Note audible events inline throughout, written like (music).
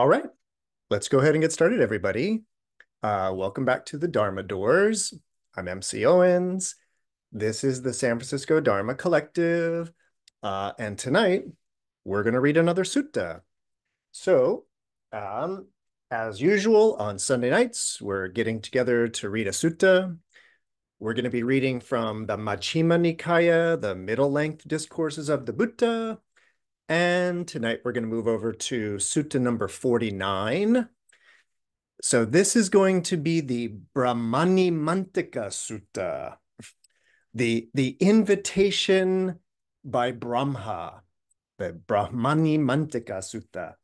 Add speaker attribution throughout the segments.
Speaker 1: All right, let's go ahead and get started, everybody. Uh, welcome back to the Dharma Doors. I'm MC Owens. This is the San Francisco Dharma Collective. Uh, and tonight, we're going to read another sutta. So, um, as usual, on Sunday nights, we're getting together to read a sutta. We're going to be reading from the Majjhima Nikaya, the middle length discourses of the Buddha, and tonight we're going to move over to Sutta number 49. So this is going to be the Brahmani Mantika Sutta, the, the invitation by Brahma, the Brahmani Mantika Sutta.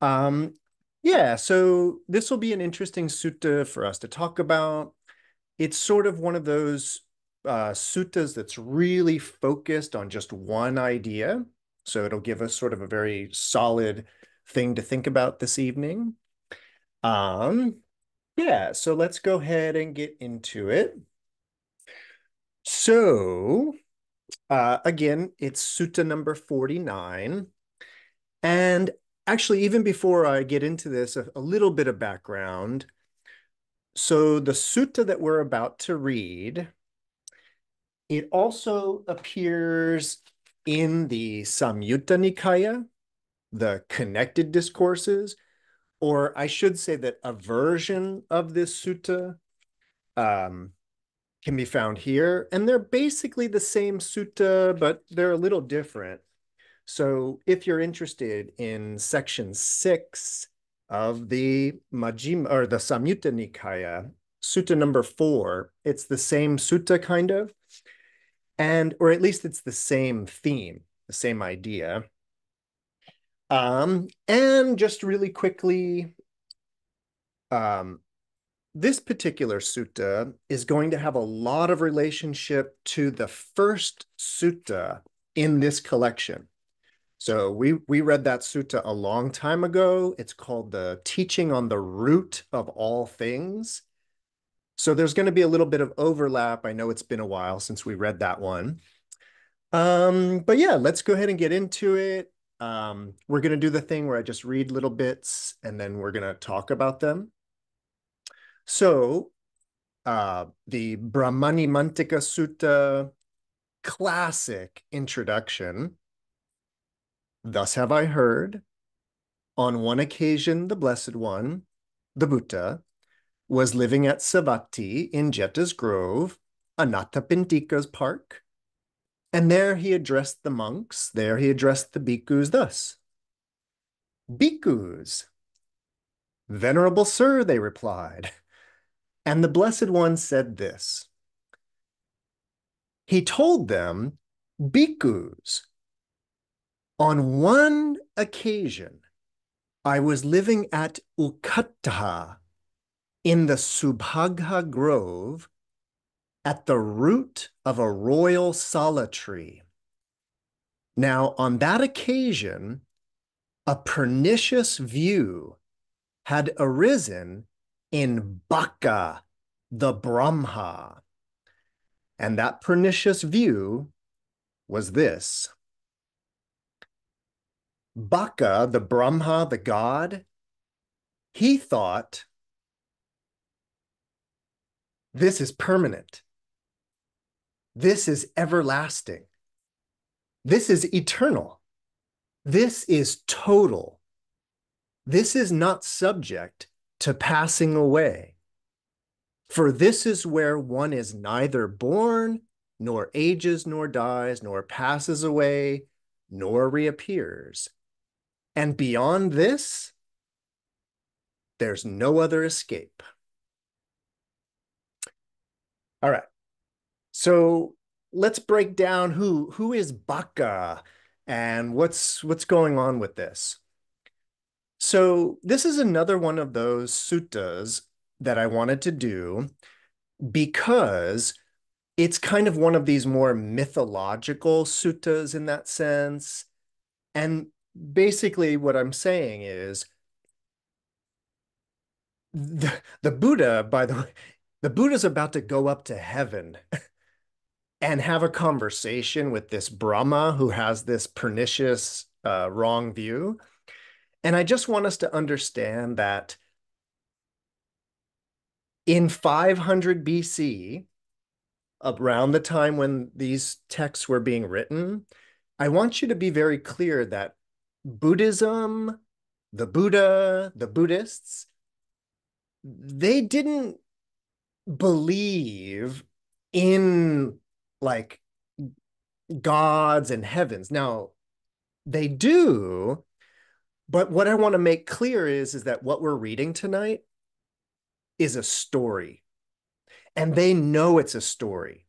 Speaker 1: Um, yeah, so this will be an interesting sutta for us to talk about. It's sort of one of those uh, suttas that's really focused on just one idea. So it'll give us sort of a very solid thing to think about this evening. Um, yeah, so let's go ahead and get into it. So, uh, again, it's Sutta number 49. And actually, even before I get into this, a, a little bit of background. So the sutta that we're about to read, it also appears in the Samyutta Nikaya, the connected discourses, or I should say that a version of this sutta um, can be found here. And they're basically the same sutta, but they're a little different. So if you're interested in section six of the Majjhima or the Samyutta Nikaya, sutta number four, it's the same sutta kind of and or at least it's the same theme, the same idea. Um, and just really quickly, um, this particular sutta is going to have a lot of relationship to the first sutta in this collection. So we we read that sutta a long time ago. It's called the Teaching on the Root of All Things. So there's going to be a little bit of overlap. I know it's been a while since we read that one. Um, but yeah, let's go ahead and get into it. Um, we're going to do the thing where I just read little bits and then we're going to talk about them. So uh, the Brahmani Mantika Sutta classic introduction. Thus have I heard. On one occasion, the Blessed One, the Buddha, was living at Savatthi in Jeta's Grove, Anathapindika's park. And there he addressed the monks, there he addressed the bhikkhus thus. Bhikkhus, Venerable Sir, they replied. And the Blessed One said this. He told them, Bhikkhus, on one occasion, I was living at Ukattaha, in the Subhaga Grove at the root of a royal tree. Now, on that occasion, a pernicious view had arisen in Baka, the Brahma. And that pernicious view was this. Baka, the Brahma, the god, he thought this is permanent. This is everlasting. This is eternal. This is total. This is not subject to passing away. For this is where one is neither born, nor ages, nor dies, nor passes away, nor reappears. And beyond this, there's no other escape. All right. So let's break down who who is Baka and what's what's going on with this. So this is another one of those suttas that I wanted to do because it's kind of one of these more mythological suttas in that sense. And basically what I'm saying is the, the Buddha, by the way, the Buddha's about to go up to heaven (laughs) and have a conversation with this Brahma who has this pernicious uh, wrong view. And I just want us to understand that in 500 BC, around the time when these texts were being written, I want you to be very clear that Buddhism, the Buddha, the Buddhists, they didn't believe in like gods and heavens. Now, they do, but what I want to make clear is, is that what we're reading tonight is a story. And they know it's a story.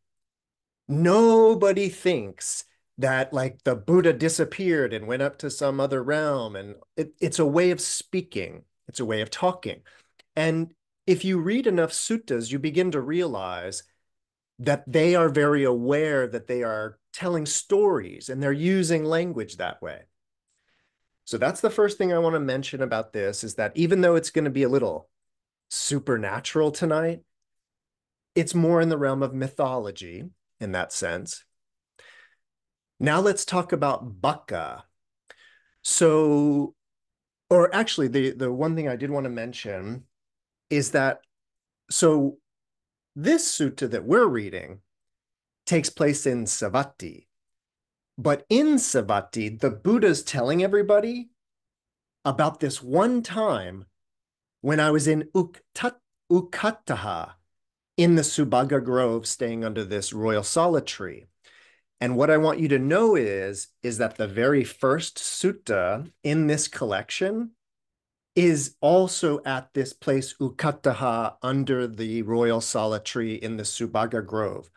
Speaker 1: Nobody thinks that like the Buddha disappeared and went up to some other realm. And it, it's a way of speaking, it's a way of talking. And if you read enough suttas, you begin to realize that they are very aware that they are telling stories and they're using language that way. So that's the first thing I want to mention about this is that even though it's going to be a little supernatural tonight, it's more in the realm of mythology in that sense. Now let's talk about Baka. So, or actually, the, the one thing I did want to mention is that, so this sutta that we're reading takes place in Savatthi. But in Savatthi, the Buddha's telling everybody about this one time when I was in Uktat, Ukataha in the Subhaga Grove, staying under this royal tree. And what I want you to know is, is that the very first sutta in this collection is also at this place Ukataha under the royal sala tree in the Subhaga Grove.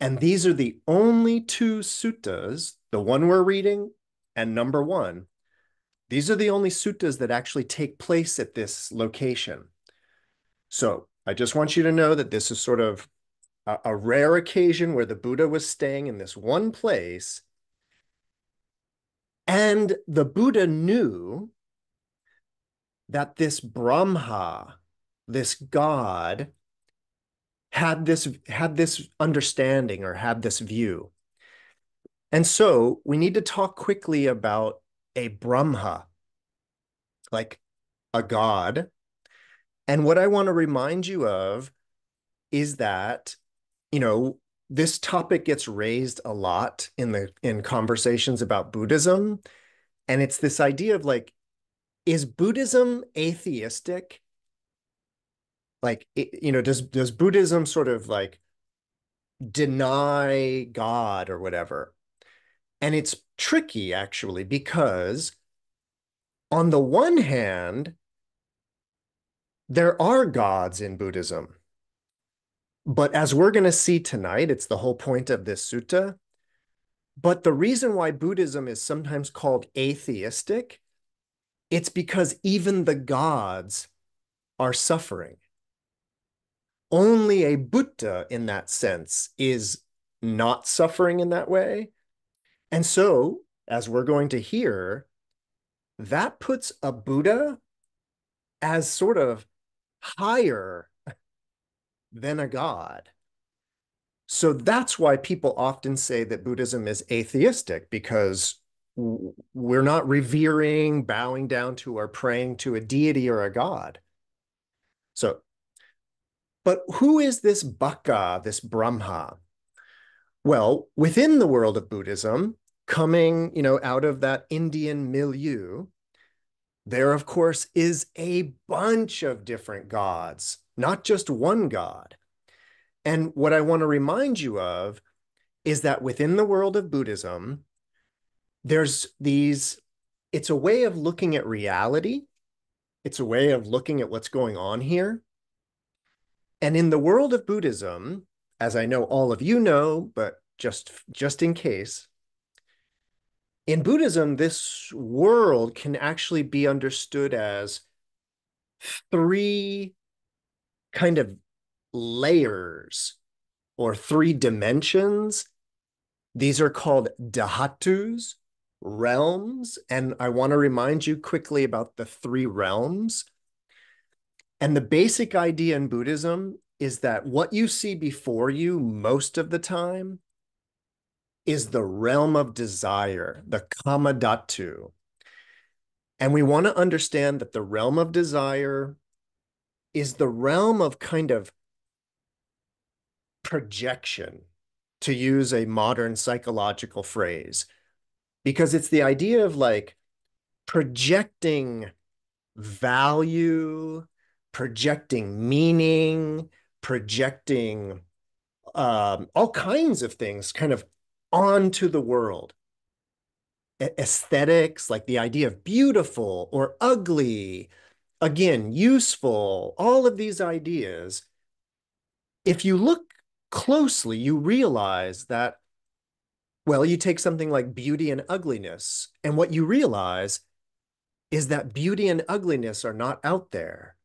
Speaker 1: And these are the only two suttas, the one we're reading and number one. These are the only suttas that actually take place at this location. So I just want you to know that this is sort of a, a rare occasion where the Buddha was staying in this one place. And the Buddha knew that this Brahma, this God, had this had this understanding or had this view. And so we need to talk quickly about a Brahma, like a God. And what I want to remind you of is that, you know, this topic gets raised a lot in the in conversations about Buddhism. And it's this idea of like, is Buddhism atheistic? like you know does does buddhism sort of like deny god or whatever? And it's tricky actually because on the one hand there are gods in buddhism. But as we're going to see tonight it's the whole point of this sutta. But the reason why buddhism is sometimes called atheistic it's because even the gods are suffering only a Buddha in that sense is not suffering in that way. And so, as we're going to hear, that puts a Buddha as sort of higher than a God. So that's why people often say that Buddhism is atheistic because we're not revering, bowing down to, or praying to a deity or a God. So but who is this Baka, this Brahma? Well, within the world of Buddhism, coming, you know, out of that Indian milieu, there, of course, is a bunch of different gods, not just one god. And what I want to remind you of is that within the world of Buddhism, there's these, it's a way of looking at reality. It's a way of looking at what's going on here. And in the world of Buddhism, as I know all of you know, but just, just in case, in Buddhism, this world can actually be understood as three kind of layers or three dimensions. These are called dhatus, realms. And I want to remind you quickly about the three realms. And the basic idea in Buddhism is that what you see before you most of the time is the realm of desire, the kama dhatu. And we want to understand that the realm of desire is the realm of kind of projection, to use a modern psychological phrase, because it's the idea of like projecting value, projecting meaning, projecting um, all kinds of things kind of onto the world. Aesthetics, like the idea of beautiful or ugly, again, useful, all of these ideas. If you look closely, you realize that, well, you take something like beauty and ugliness, and what you realize is that beauty and ugliness are not out there.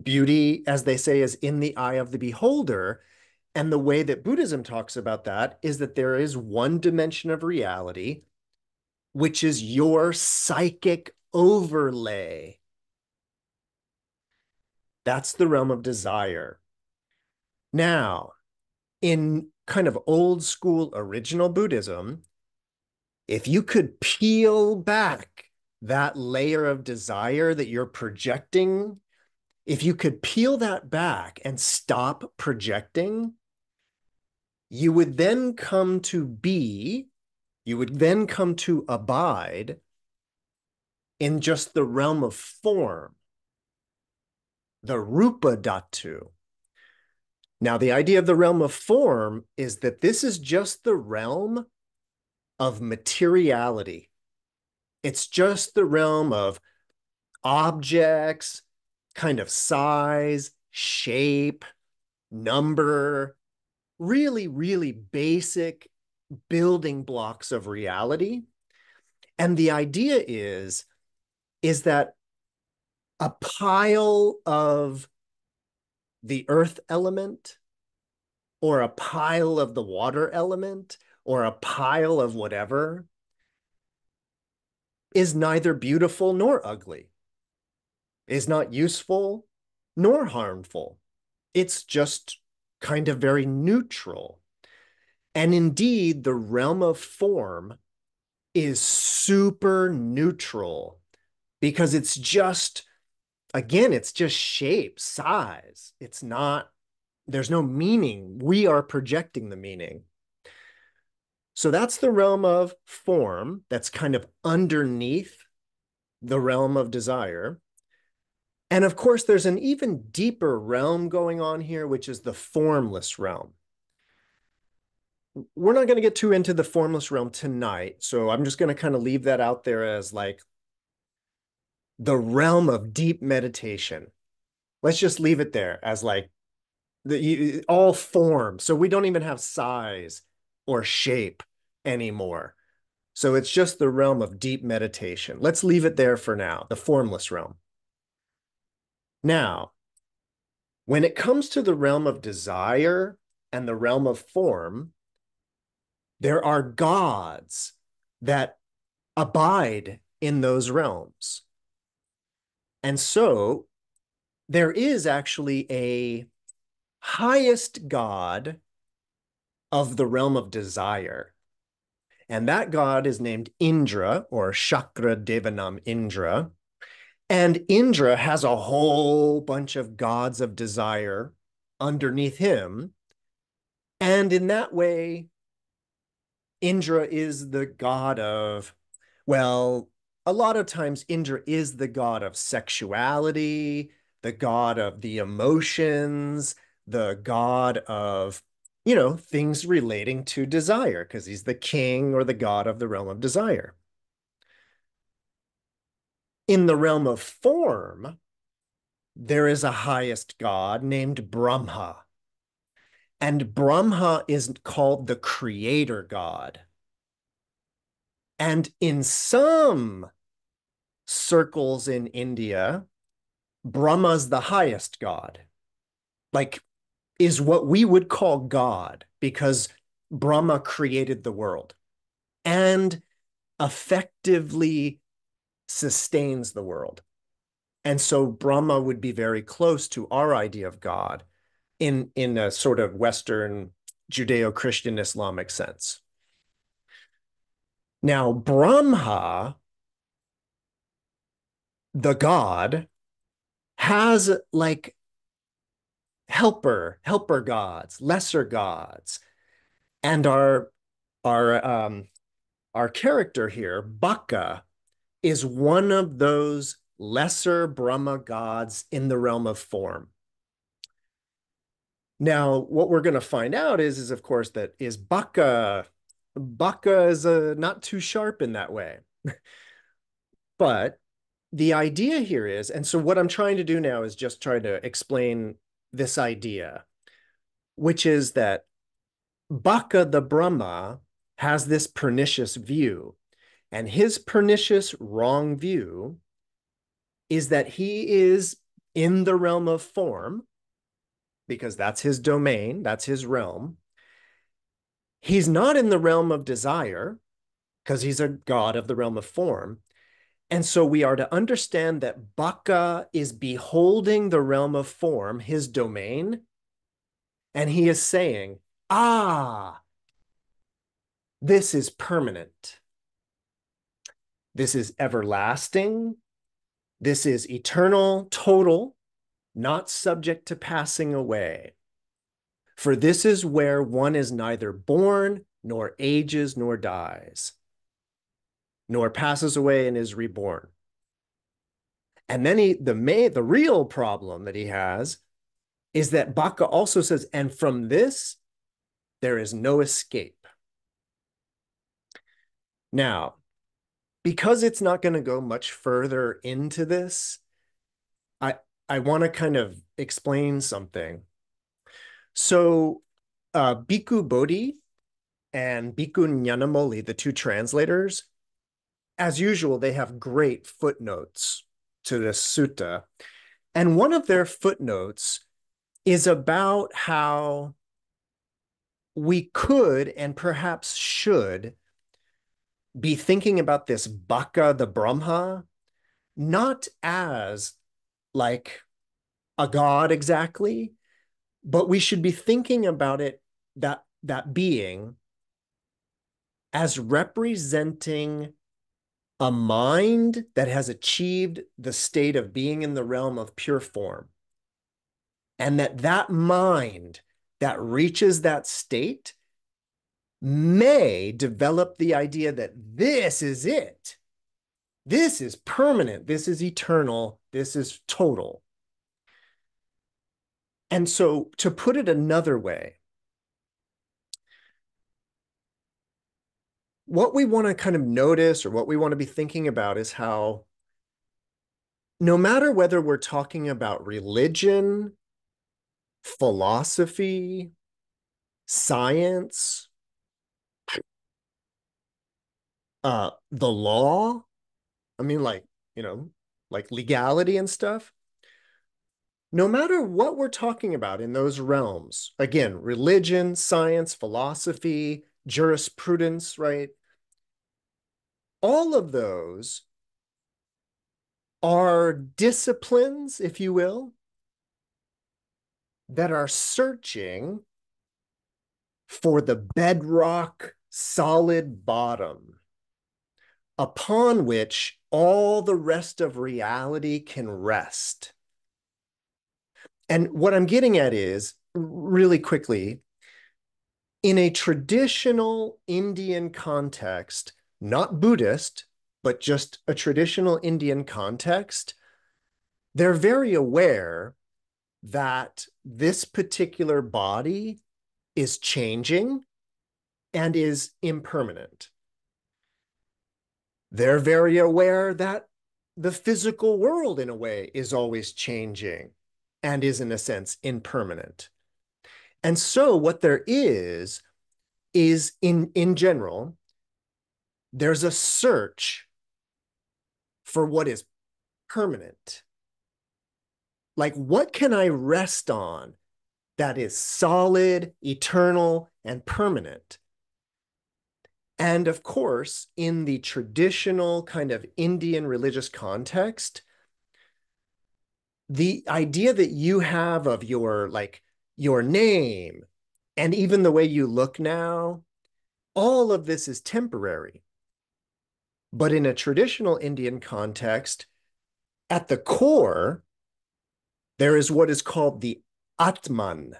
Speaker 1: Beauty, as they say, is in the eye of the beholder. And the way that Buddhism talks about that is that there is one dimension of reality, which is your psychic overlay. That's the realm of desire. Now, in kind of old school original Buddhism, if you could peel back that layer of desire that you're projecting, if you could peel that back and stop projecting, you would then come to be, you would then come to abide in just the realm of form, the rupa dhatu. Now, the idea of the realm of form is that this is just the realm of materiality. It's just the realm of objects, kind of size, shape, number, really, really basic building blocks of reality. And the idea is, is that a pile of the earth element or a pile of the water element or a pile of whatever is neither beautiful nor ugly, is not useful nor harmful. It's just kind of very neutral. And indeed, the realm of form is super neutral because it's just again, it's just shape, size. It's not, there's no meaning. We are projecting the meaning. So that's the realm of form that's kind of underneath the realm of desire. And of course, there's an even deeper realm going on here, which is the formless realm. We're not going to get too into the formless realm tonight. So I'm just going to kind of leave that out there as like the realm of deep meditation. Let's just leave it there as like the all form. So we don't even have size or shape anymore. So it's just the realm of deep meditation. Let's leave it there for now, the formless realm. Now, when it comes to the realm of desire and the realm of form, there are gods that abide in those realms. And so there is actually a highest God of the realm of desire. And that God is named Indra or Shakra Devanam Indra. And Indra has a whole bunch of gods of desire underneath him. And in that way, Indra is the god of, well, a lot of times Indra is the god of sexuality, the god of the emotions, the god of, you know, things relating to desire, because he's the king or the god of the realm of desire. In the realm of form, there is a highest god named Brahma. And Brahma is called the creator god. And in some circles in India, Brahma's the highest god, like, is what we would call God because Brahma created the world and effectively sustains the world. And so Brahma would be very close to our idea of God in, in a sort of Western Judeo Christian Islamic sense. Now, Brahma the god has like helper, helper gods, lesser gods. And our our um our character here, Baka, is one of those lesser Brahma gods in the realm of form. Now, what we're going to find out is, is of course, that is Baka. Baka is uh, not too sharp in that way. (laughs) but the idea here is, and so what I'm trying to do now is just try to explain this idea, which is that Baka the Brahma has this pernicious view. And his pernicious wrong view is that he is in the realm of form, because that's his domain, that's his realm. He's not in the realm of desire, because he's a god of the realm of form. And so we are to understand that Baka is beholding the realm of form, his domain, and he is saying, Ah, this is permanent. This is everlasting. This is eternal, total, not subject to passing away. For this is where one is neither born, nor ages, nor dies nor passes away and is reborn. And then he the may the real problem that he has is that Baka also says, and from this there is no escape. Now, because it's not going to go much further into this, I I want to kind of explain something. So uh, Bhikkhu Bodhi and Bhikkhu Nyanamoli, the two translators, as usual, they have great footnotes to this sutta. And one of their footnotes is about how we could and perhaps should be thinking about this Baka, the Brahma, not as like a god exactly, but we should be thinking about it that that being as representing a mind that has achieved the state of being in the realm of pure form. And that that mind that reaches that state may develop the idea that this is it. This is permanent. This is eternal. This is total and so to put it another way what we want to kind of notice or what we want to be thinking about is how no matter whether we're talking about religion, philosophy, science, uh, the law, I mean, like, you know, like legality and stuff. No matter what we're talking about in those realms, again, religion, science, philosophy, jurisprudence, right? all of those are disciplines, if you will, that are searching for the bedrock solid bottom upon which all the rest of reality can rest. And what I'm getting at is really quickly in a traditional Indian context, not Buddhist, but just a traditional Indian context, they're very aware that this particular body is changing and is impermanent. They're very aware that the physical world, in a way, is always changing and is, in a sense, impermanent. And so, what there is, is in, in general, there's a search for what is permanent. Like, what can I rest on that is solid, eternal, and permanent? And of course, in the traditional kind of Indian religious context, the idea that you have of your like your name and even the way you look now, all of this is temporary. But in a traditional Indian context, at the core, there is what is called the Atman,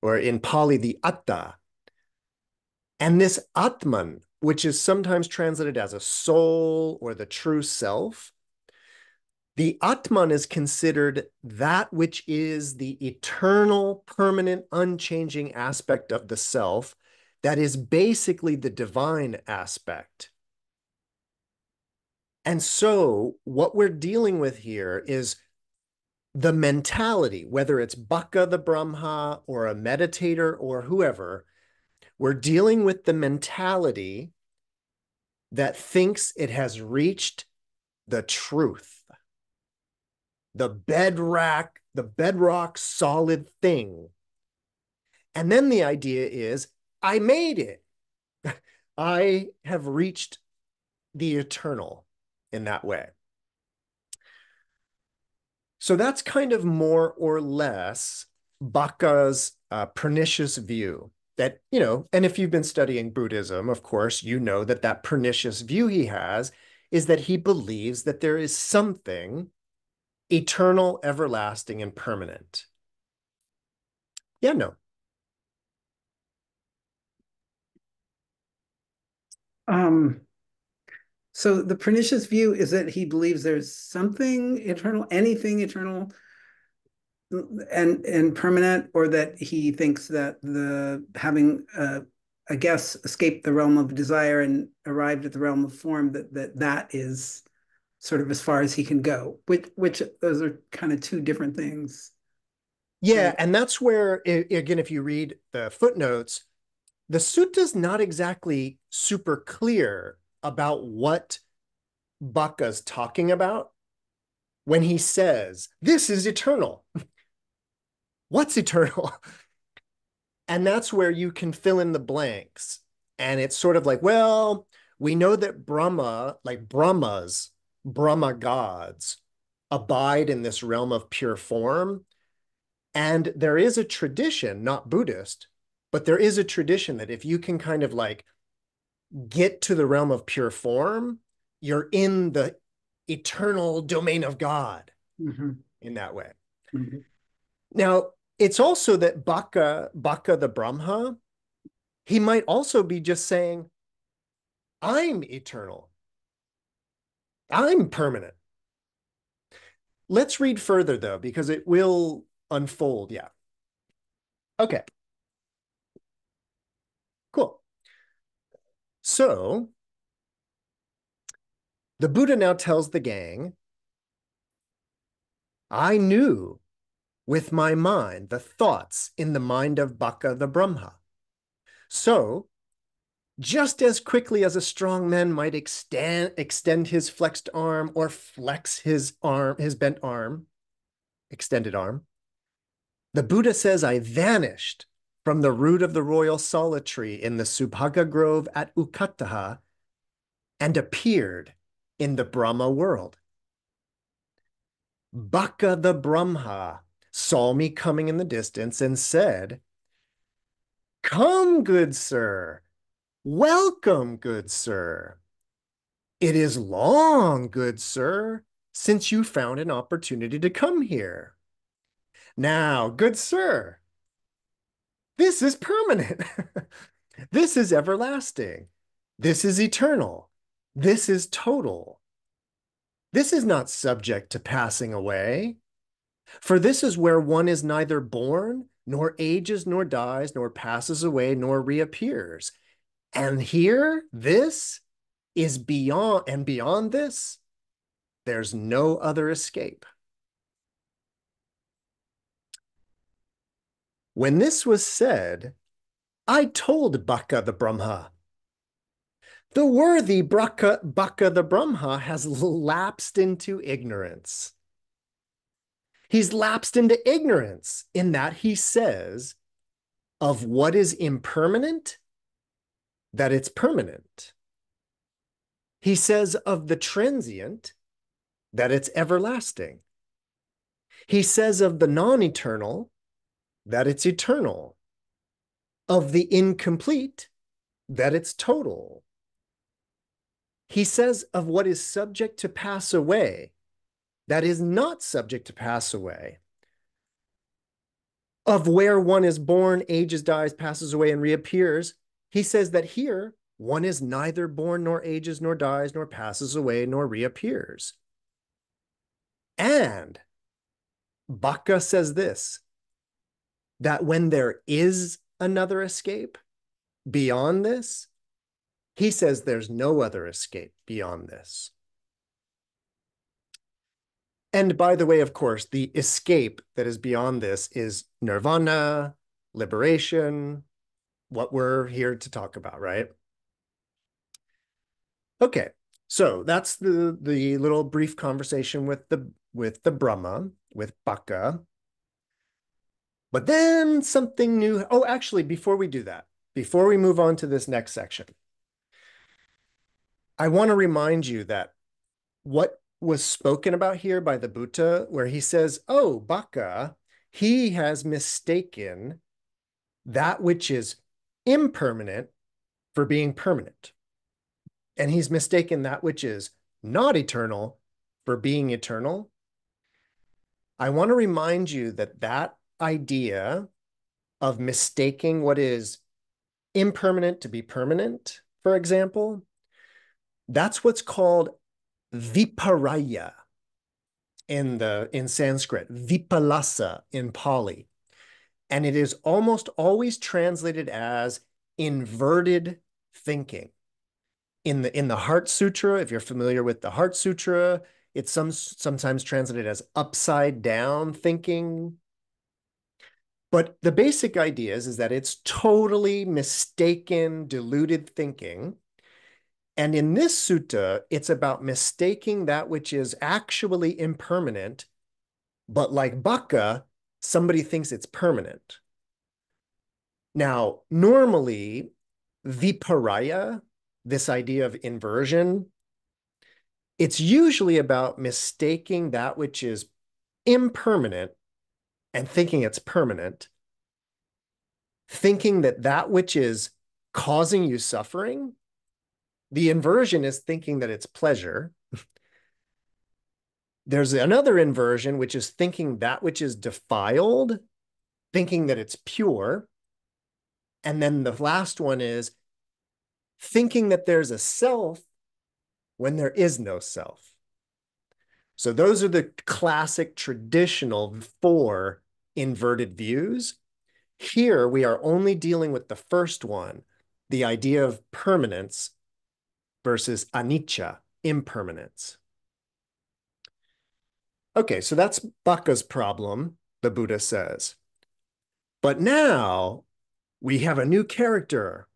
Speaker 1: or in Pali, the Atta. And this Atman, which is sometimes translated as a soul or the true self, the Atman is considered that which is the eternal, permanent, unchanging aspect of the self that is basically the divine aspect. And so, what we're dealing with here is the mentality, whether it's Baka the Brahma or a meditator or whoever, we're dealing with the mentality that thinks it has reached the truth the bedrock, the bedrock solid thing. And then the idea is, I made it. (laughs) I have reached the eternal in that way. So that's kind of more or less Baka's uh, pernicious view that, you know, and if you've been studying Buddhism, of course, you know that that pernicious view he has is that he believes that there is something eternal, everlasting, and permanent. Yeah, no.
Speaker 2: Um, so the pernicious view is that he believes there's something eternal, anything eternal and and permanent, or that he thinks that the having uh, I guess escaped the realm of desire and arrived at the realm of form that that that is sort of as far as he can go, which which those are kind of two different things.
Speaker 1: Yeah, and that's where again, if you read the footnotes, the sutta is not exactly super clear about what Baka's talking about when he says, This is eternal. (laughs) What's eternal? (laughs) and that's where you can fill in the blanks. And it's sort of like, well, we know that Brahma, like Brahmas, Brahma gods abide in this realm of pure form. And there is a tradition, not Buddhist, but there is a tradition that if you can kind of like get to the realm of pure form, you're in the eternal domain of God mm-hmm. in that way. Mm-hmm. Now, it's also that Baka, Baka the Brahma, he might also be just saying, I'm eternal. I'm permanent. Let's read further though, because it will unfold. Yeah. Okay. Cool. So the Buddha now tells the gang, I knew with my mind the thoughts in the mind of Baka the Brahma. So just as quickly as a strong man might extend extend his flexed arm or flex his arm his bent arm extended arm the buddha says i vanished from the root of the royal tree in the subhaga grove at ukataha and appeared in the brahma world. Baka the brahma saw me coming in the distance and said come good sir Welcome, good sir. It is long, good sir, since you found an opportunity to come here. Now, good sir, this is permanent. (laughs) this is everlasting. This is eternal. This is total. This is not subject to passing away. For this is where one is neither born, nor ages, nor dies, nor passes away, nor reappears. And here, this is beyond, and beyond this, there's no other escape. When this was said, I told Baka the Brahma, the worthy Baka, Baka the Brahma has lapsed into ignorance. He's lapsed into ignorance in that he says of what is impermanent that it's permanent. He says of the transient that it's everlasting. He says of the non eternal that it's eternal, of the incomplete that it's total. He says of what is subject to pass away that is not subject to pass away, of where one is born, ages, dies, passes away, and reappears, he says that here one is neither born nor ages nor dies nor passes away nor reappears. And Baka says this that when there is another escape beyond this, he says there's no other escape beyond this. And by the way, of course, the escape that is beyond this is nirvana, liberation, what we're here to talk about, right? Okay, so that's the the little brief conversation with the with the Brahma, with Baka. But then something new. Oh, actually, before we do that, before we move on to this next section, I want to remind you that what was spoken about here by the Buddha, where he says, Oh, Baka, he has mistaken that which is impermanent for being permanent. And he's mistaken that which is not eternal for being eternal. I want to remind you that that idea of mistaking what is impermanent to be permanent, for example, that's what's called viparaya in the in Sanskrit, vipallasa in Pali. And it is almost always translated as inverted thinking. In the in the Heart Sutra, if you're familiar with the Heart Sutra, it's some sometimes translated as upside down thinking. But the basic idea is, is that it's totally mistaken, deluded thinking and in this sutta, it's about mistaking that which is actually impermanent, but like Baka, somebody thinks it's permanent. Now, normally, the viparaya, this idea of inversion, it's usually about mistaking that which is impermanent and thinking it's permanent, thinking that that which is causing you suffering the inversion is thinking that it's pleasure. There's another inversion, which is thinking that which is defiled, thinking that it's pure. And then the last one is thinking that there's a self when there is no self. So those are the classic traditional four inverted views. Here we are only dealing with the first one, the idea of permanence versus anicca, impermanence. Okay, so that's Baka's problem, the Buddha says. But now we have a new character,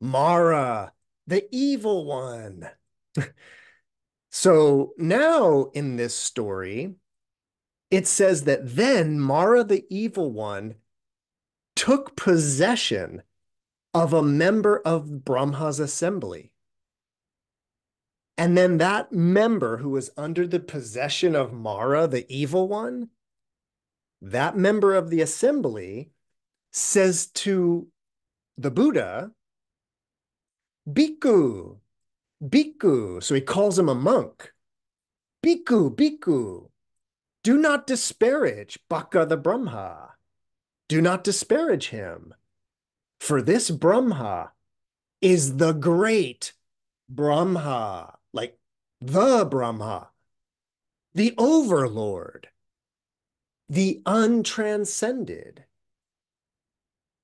Speaker 1: Mara, the evil one. (laughs) so now in this story, it says that then Mara, the evil one, took possession of a member of Brahma's assembly. And then that member who was under the possession of Mara, the evil one, that member of the assembly says to the Buddha, Bhikkhu, Bhikkhu. So he calls him a monk. Bhikkhu, Bhikkhu. Do not disparage Baka the Brahma. Do not disparage him. For this Brahma is the great Brahma the Brahma, the overlord, the untranscended,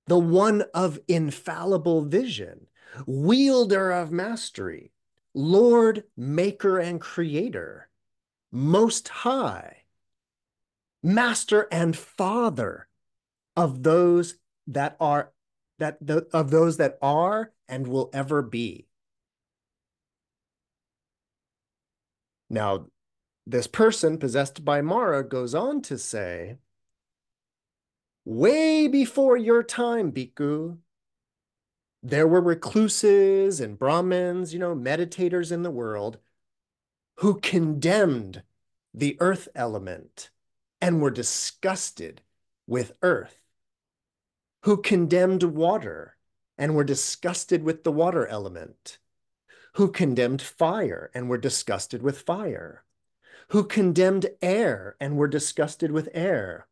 Speaker 1: the one of infallible vision, wielder of mastery, Lord, maker and creator, most high, master and father of those that are that the, of those that are and will ever be. Now, this person possessed by Mara goes on to say, way before your time, Bhikkhu, there were recluses and Brahmins, you know, meditators in the world who condemned the earth element and were disgusted with earth, who condemned water and were disgusted with the water element, who condemned fire and were disgusted with fire, who condemned air and were disgusted with air,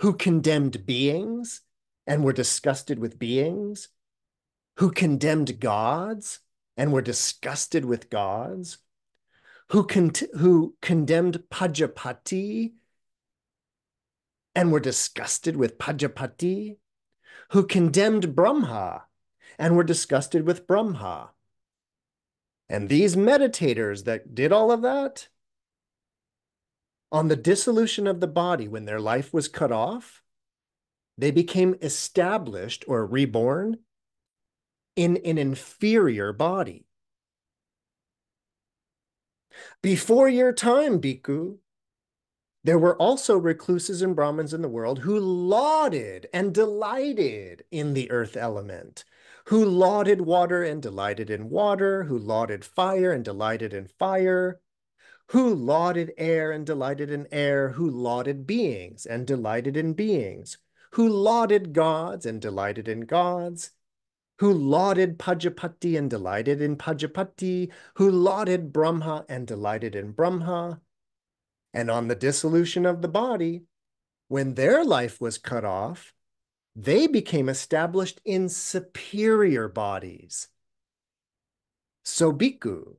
Speaker 1: who condemned beings and were disgusted with beings, who condemned gods and were disgusted with gods, who, con- who condemned Pajapati and were disgusted with Pajapati, who condemned Brahma and were disgusted with Brahma. And these meditators that did all of that, on the dissolution of the body when their life was cut off, they became established or reborn in an inferior body. Before your time, Bhikkhu, there were also recluses and Brahmins in the world who lauded and delighted in the earth element, who lauded water and delighted in water, who lauded fire and delighted in fire, who lauded air and delighted in air, who lauded beings and delighted in beings, who lauded gods and delighted in gods, who lauded Pajapati and delighted in Pajapati, who lauded Brahma and delighted in Brahma. And on the dissolution of the body, when their life was cut off, they became established in superior bodies. So, Bhikkhu,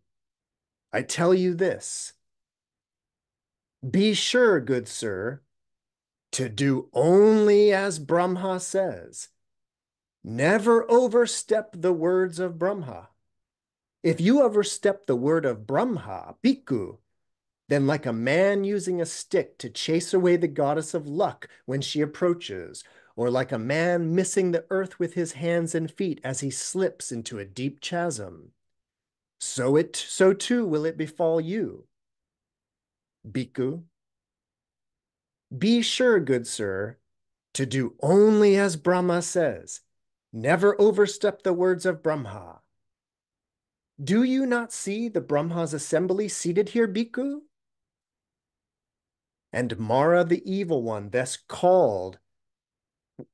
Speaker 1: I tell you this be sure, good sir, to do only as Brahma says. Never overstep the words of Brahma. If you overstep the word of Brahma, Bhikkhu, then like a man using a stick to chase away the goddess of luck when she approaches, or like a man missing the earth with his hands and feet as he slips into a deep chasm. So it so too will it befall you. Bhikkhu, be sure, good sir, to do only as Brahma says. Never overstep the words of Brahma. Do you not see the Brahma's assembly seated here, Bhikkhu? And Mara the evil one thus called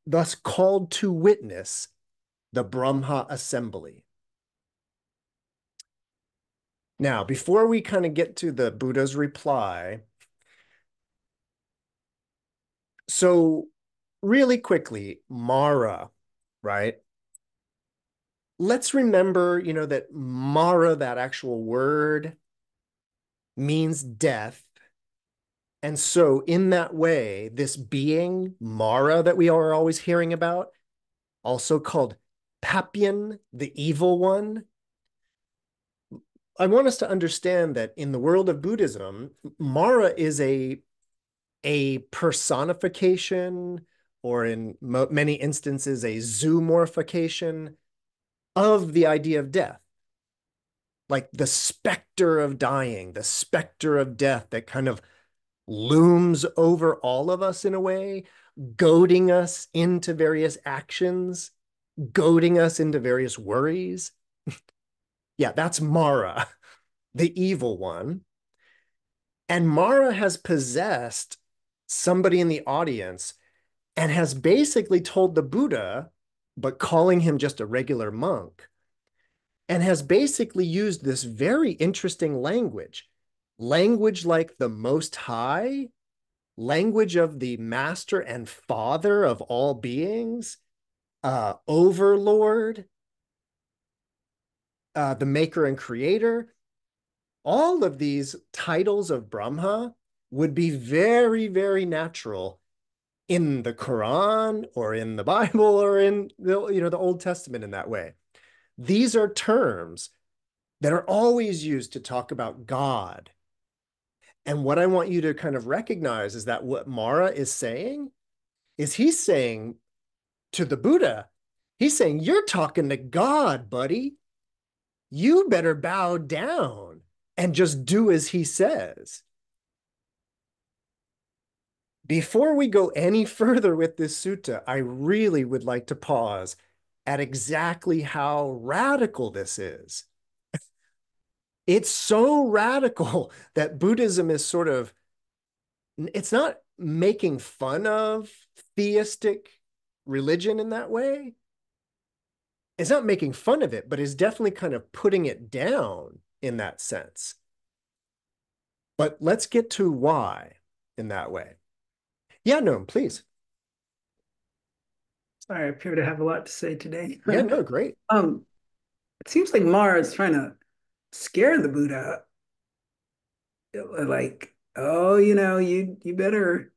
Speaker 1: thus called to witness the Brahma assembly. Now, before we kind of get to the Buddha's reply, so really quickly, Mara, right? Let's remember, you know, that Mara, that actual word, means death and so, in that way, this being, Mara, that we are always hearing about, also called Papian, the evil one, I want us to understand that in the world of Buddhism, Mara is a, a personification, or in many instances, a zoomorphication of the idea of death. Like the specter of dying, the specter of death that kind of looms over all of us in a way, goading us into various actions, goading us into various worries. (laughs) yeah, that's Mara, (laughs) the evil one. And Mara has possessed somebody in the audience and has basically told the Buddha, but calling him just a regular monk, and has basically used this very interesting language language like the Most High, language of the Master and Father of all beings, uh, Overlord, uh, the Maker and Creator. All of these titles of Brahma would be very, very natural in the Quran or in the (laughs) Bible or in the, you know, the Old Testament in that way. These are terms that are always used to talk about God and what I want you to kind of recognize is that what Mara is saying is he's saying to the Buddha, he's saying, You're talking to God, buddy. You better bow down and just do as he says. Before we go any (laughs) further with this sutta, I really would like to pause at exactly how radical this is it's so radical (laughs) that Buddhism is sort of, it's not making fun of theistic religion in that way. It's not making fun of it, but is definitely kind of putting it down in that sense. But let's get to why in that way. Yeah, no, please.
Speaker 2: Sorry, I appear to have a lot to say today.
Speaker 1: yeah, (laughs) no, great.
Speaker 2: Um, it seems like Mara is trying to scare the Buddha. Like, oh, you know, you you better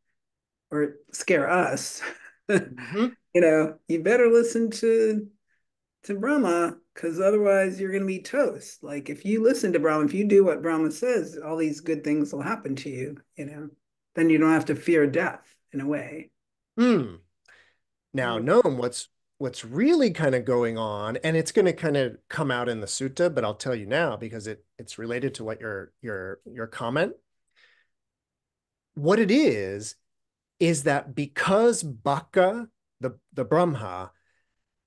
Speaker 2: or scare us. mm-hmm. (laughs) You know, you better listen to to Brahma because otherwise you're going to be toast. Like if you listen to Brahma, if you do what Brahma says, all these good things will happen to you. You know, then you don't have to fear death in a way.
Speaker 1: Hmm. Now, Noam, what's what's really kind of going on, and it's going to kind of come out in the sutta, but I'll tell you now because it it's related to what your your your comment. What it is is that because Baka, the the Brahma,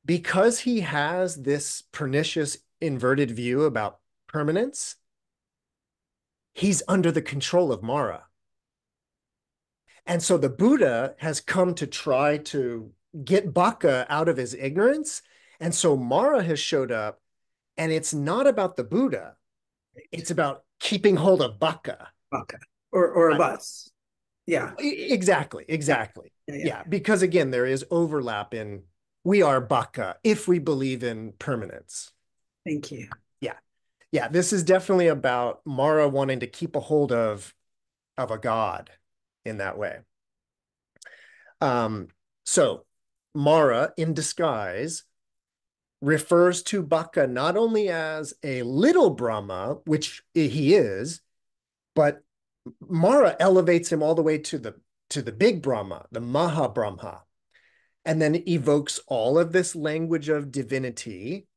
Speaker 1: because he has this pernicious inverted view about permanence, he's under the control of Mara. And so the Buddha has come to try to get Baka out of his ignorance. And so Mara has showed up, and it's not about the Buddha, it's about keeping hold of Baka.
Speaker 2: Baka. Or, or of us. Yeah.
Speaker 1: Exactly. Exactly. Yeah, yeah. yeah. Because again, there is overlap in we are Baka if we believe in permanence.
Speaker 2: Thank you.
Speaker 1: Yeah. Yeah. This is definitely about Mara wanting to keep a hold of of a god in that way. Um, so Mara in disguise refers to Baka not only as a little Brahma, which he is, but Mara elevates him all the way to the to the big Brahma, the Maha Brahma, and then evokes all of this language of divinity,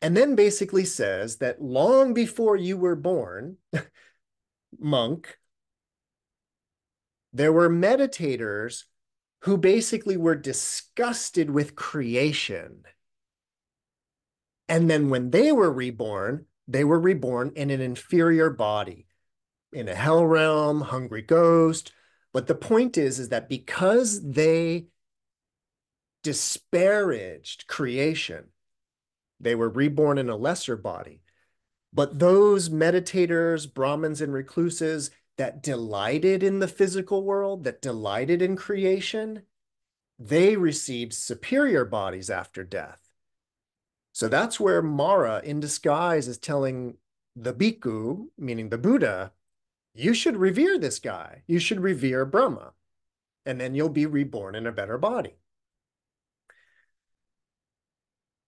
Speaker 1: and then basically says that long before you were born, (laughs) monk, there were meditators who basically were disgusted with creation. And then when they were reborn, they were reborn in an inferior body, in a hell realm, hungry ghost. But the point is, is that because they disparaged creation, they were reborn in a lesser body. But those meditators, Brahmins, and recluses, that delighted in the physical world, that delighted in creation, they received superior bodies after death. So that's where Mara in disguise is telling the bhikkhu, meaning the Buddha, you should revere this guy. You should revere Brahma, and then you'll be reborn in a better body.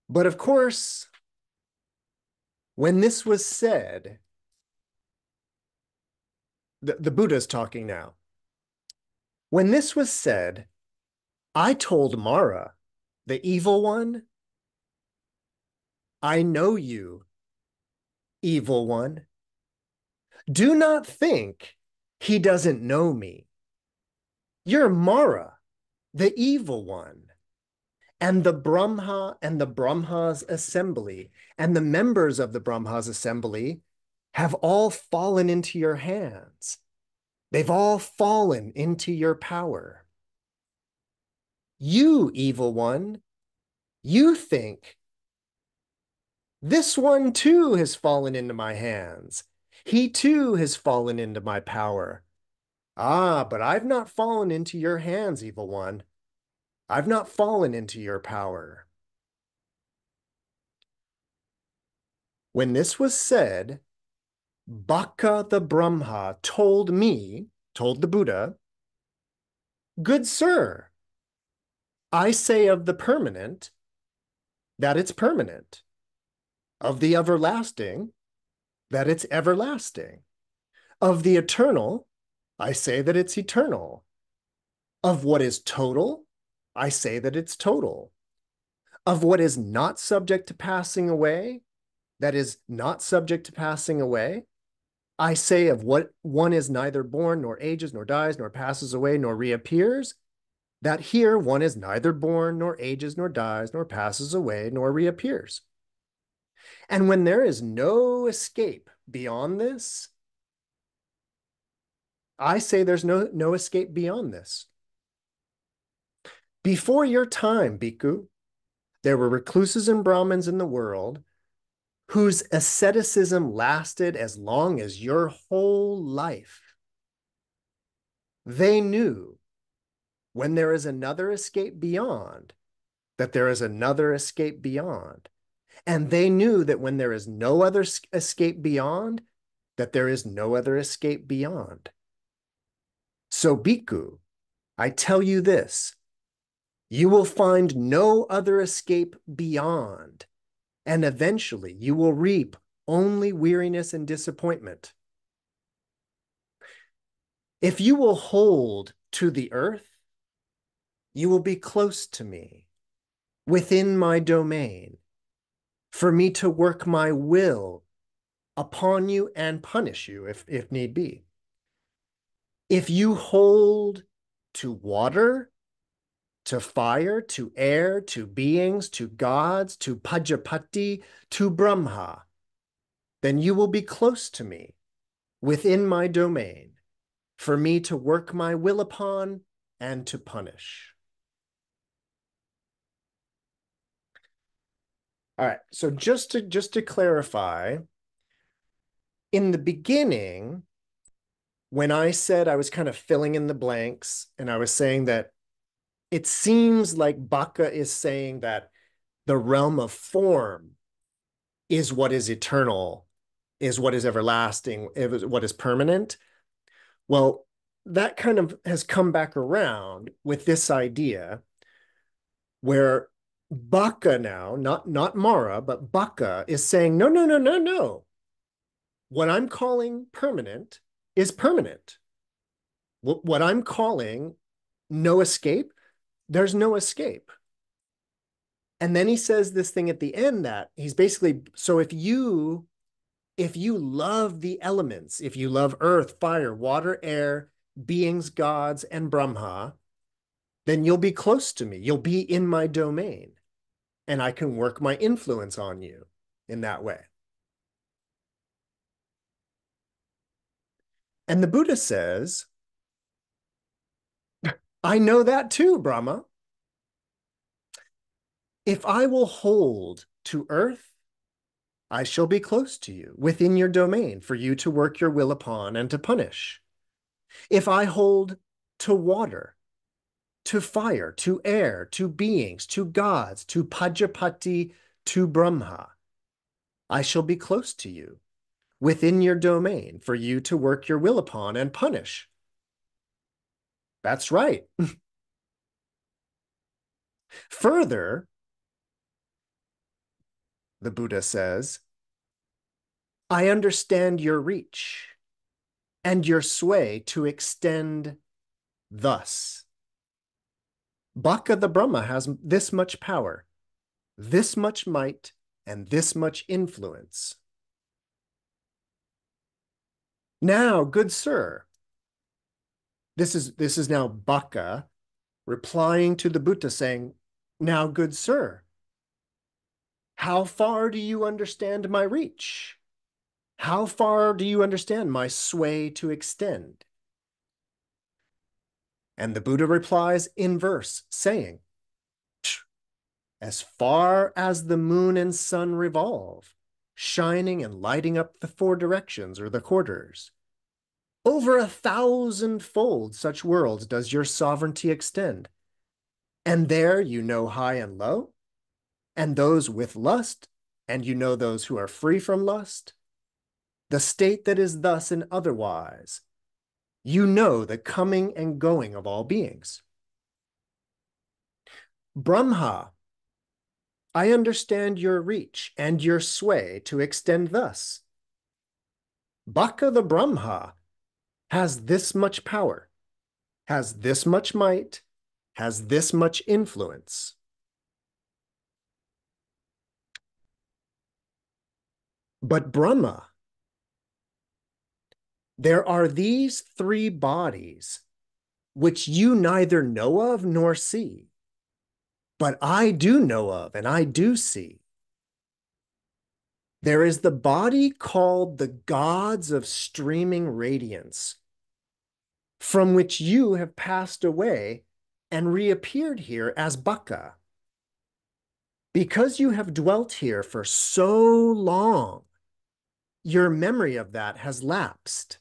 Speaker 1: But of course, when this was said, the, the Buddha's talking now. When this was said, I told Mara, the evil one, I know you, evil one. Do not think he doesn't know me. You're Mara, the evil one. And the Brahma and the Brahma's assembly and the members of the Brahma's assembly have all fallen into your hands. They've all fallen into your power. You, evil one, you think, this one too has fallen into my hands. He too has fallen into my power. Ah, but I've not fallen into your hands, evil one. I've not fallen into your power. When this was said, Baka the Brahma told me, told the Buddha, Good sir, I say of the permanent that it's permanent, of the everlasting that it's everlasting, of the eternal, I say that it's eternal, of what is total, I say that it's total, of what is not subject to passing away, that is not subject to passing away, I say of what one is neither born, nor ages, nor dies, nor passes away, nor reappears, that here one is neither born, nor ages, nor dies, nor passes away, nor reappears. And when there is no escape beyond this, I say there's no, no escape beyond this. Before your time, Bhikkhu, there were recluses and Brahmins in the world whose asceticism lasted as long as your whole life. They knew when there is another escape beyond, that there is another escape beyond. And they knew that when there is no other escape beyond, that there is no other escape beyond. So, Bhikkhu, I tell you this you will find no other escape beyond, and eventually you will reap only weariness and disappointment. If you will hold to the earth, you will be close to me, within my domain, for me to work my will upon you and punish you if, if need be. If you hold to water, to fire, to air, to beings, to gods, to Pajapati, to Brahma, then you will be close to me, within my domain, for me to work my will upon and to punish. All right, so just to just to clarify, in the beginning, when I said I was kind of filling in the blanks and I was saying that it seems like Baka is saying that the realm of form is what is eternal, is what is everlasting, is what is permanent. Well, that kind of has come back around with this idea where Baka now, not not Mara, but Baka is saying, no, no, no, no, no. What I'm calling permanent is permanent. What I'm calling no escape, there's no escape. And then he says this thing at the end that he's basically so if you if you love the elements, if you love earth, fire, water, air, beings, gods, and Brahma, then you'll be close to me. You'll be in my domain. And I can work my influence on you in that way. And the Buddha says, I know that too, Brahma. If I will hold to earth, I shall be close to you, within your domain, for you to work your will upon and to punish. If I hold to water, to fire, to air, to beings, to gods, to Pajapati, to Brahma, I shall be close to you, within your domain for you to work your will upon and punish. That's right. Further, the Buddha says, I understand your reach and your sway to extend thus. Baka the Brahma has this much power, this much might, and this much influence. Now, good sir, this is this is now Baka replying to the Buddha saying, Now, good sir, how far do you understand my reach? How far do you understand my sway to extend? And the Buddha replies in verse, saying, As far as the moon and sun revolve, shining and lighting up the four directions or the quarters. Over a thousand fold such worlds does your sovereignty extend. And there you know high and low, and those with lust, and you know those who are free from lust. The state that is thus and otherwise. You know the coming and going of all beings. Brahma I understand your reach and your sway to extend thus. Baka the Brahma has this much power, has this much might, has this much influence. But Brahma, there are these three bodies which you neither know of nor see but I do know of and I do see. There is the body called the gods of streaming radiance, from which you have passed away and reappeared here as Baka. because you have dwelt here for so long, your memory of that has lapsed.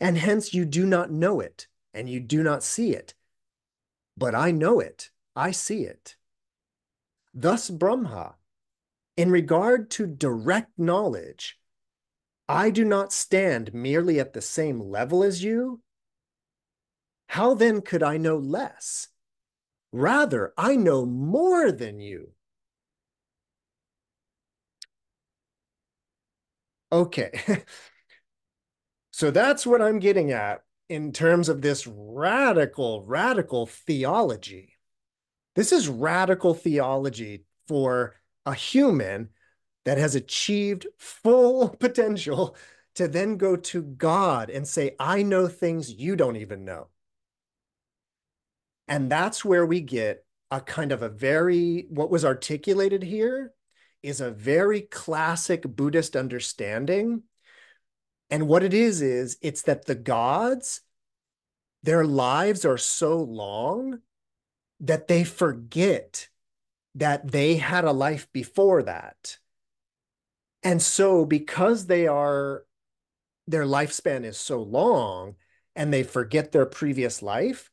Speaker 1: And hence you do not know it and you do not see it. But I know it, I see it. Thus, Brahma, in regard to direct knowledge, I do not stand merely at the same level as you. How then could I know less? Rather, I know more than you. Okay. (laughs) so that's what I'm getting at in terms of this radical, radical theology. This is radical theology for a human that has achieved full (laughs) potential to then go to God and say, I know things you don't even know. And that's where we get a kind of a very, what was articulated here is a very classic Buddhist understanding. And what it is, is it's that the gods, their lives are so long that they forget that they had a life before that. And so, because they are, their lifespan is so long and they forget their previous life,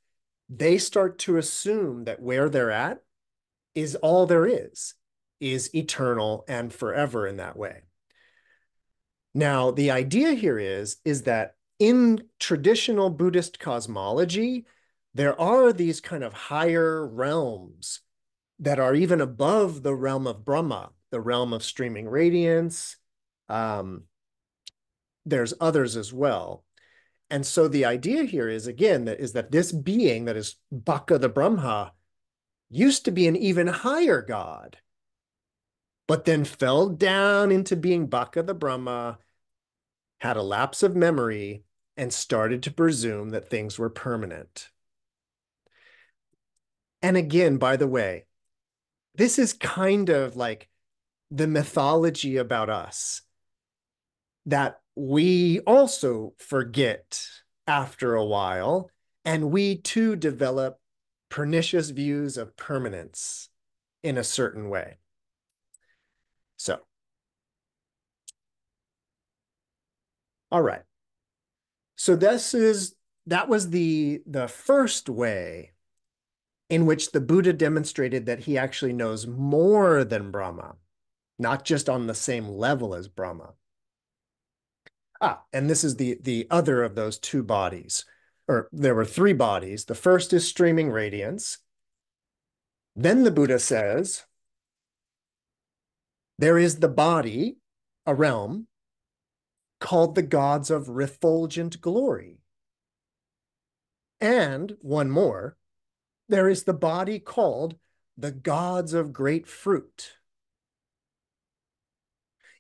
Speaker 1: they start to assume that where they're at is all there is is eternal and forever in that way. Now, the idea here is, is that in traditional Buddhist cosmology, there are these kind of higher realms that are even above the realm of Brahma, the realm of streaming radiance. Um, there's others as well. And so the idea here is again that is that this being that is Baka the Brahma used to be an even higher god but then fell down into being Baka the Brahma, had a lapse of memory, and started to presume that things were permanent. And again, by the way, this is kind of like the mythology about us that we also forget after a while, and we too develop pernicious views of permanence in a certain way. So, all right. So this is that was the the first way in which the Buddha demonstrated that he actually knows more than Brahma, not just on the same level as Brahma. Ah, and this is the the other of those two bodies. Or there were three bodies. The first is streaming radiance. Then the Buddha says, there is the body, a realm, called the gods of refulgent glory. And one more, there is the body called the gods of great fruit.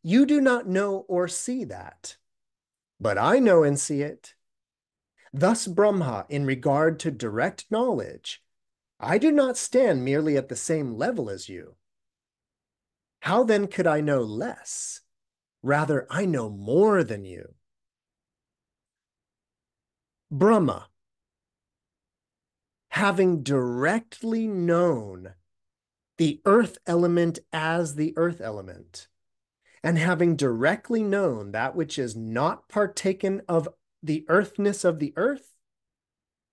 Speaker 1: You do not know or see that, but I know and see it. Thus, Brahma, in regard to direct knowledge, I do not stand merely at the same level as you. How then could I know less? Rather, I know more than you. Brahma, having directly known the earth element as the earth element, and having directly known that which is not partaken of the earthness of the earth,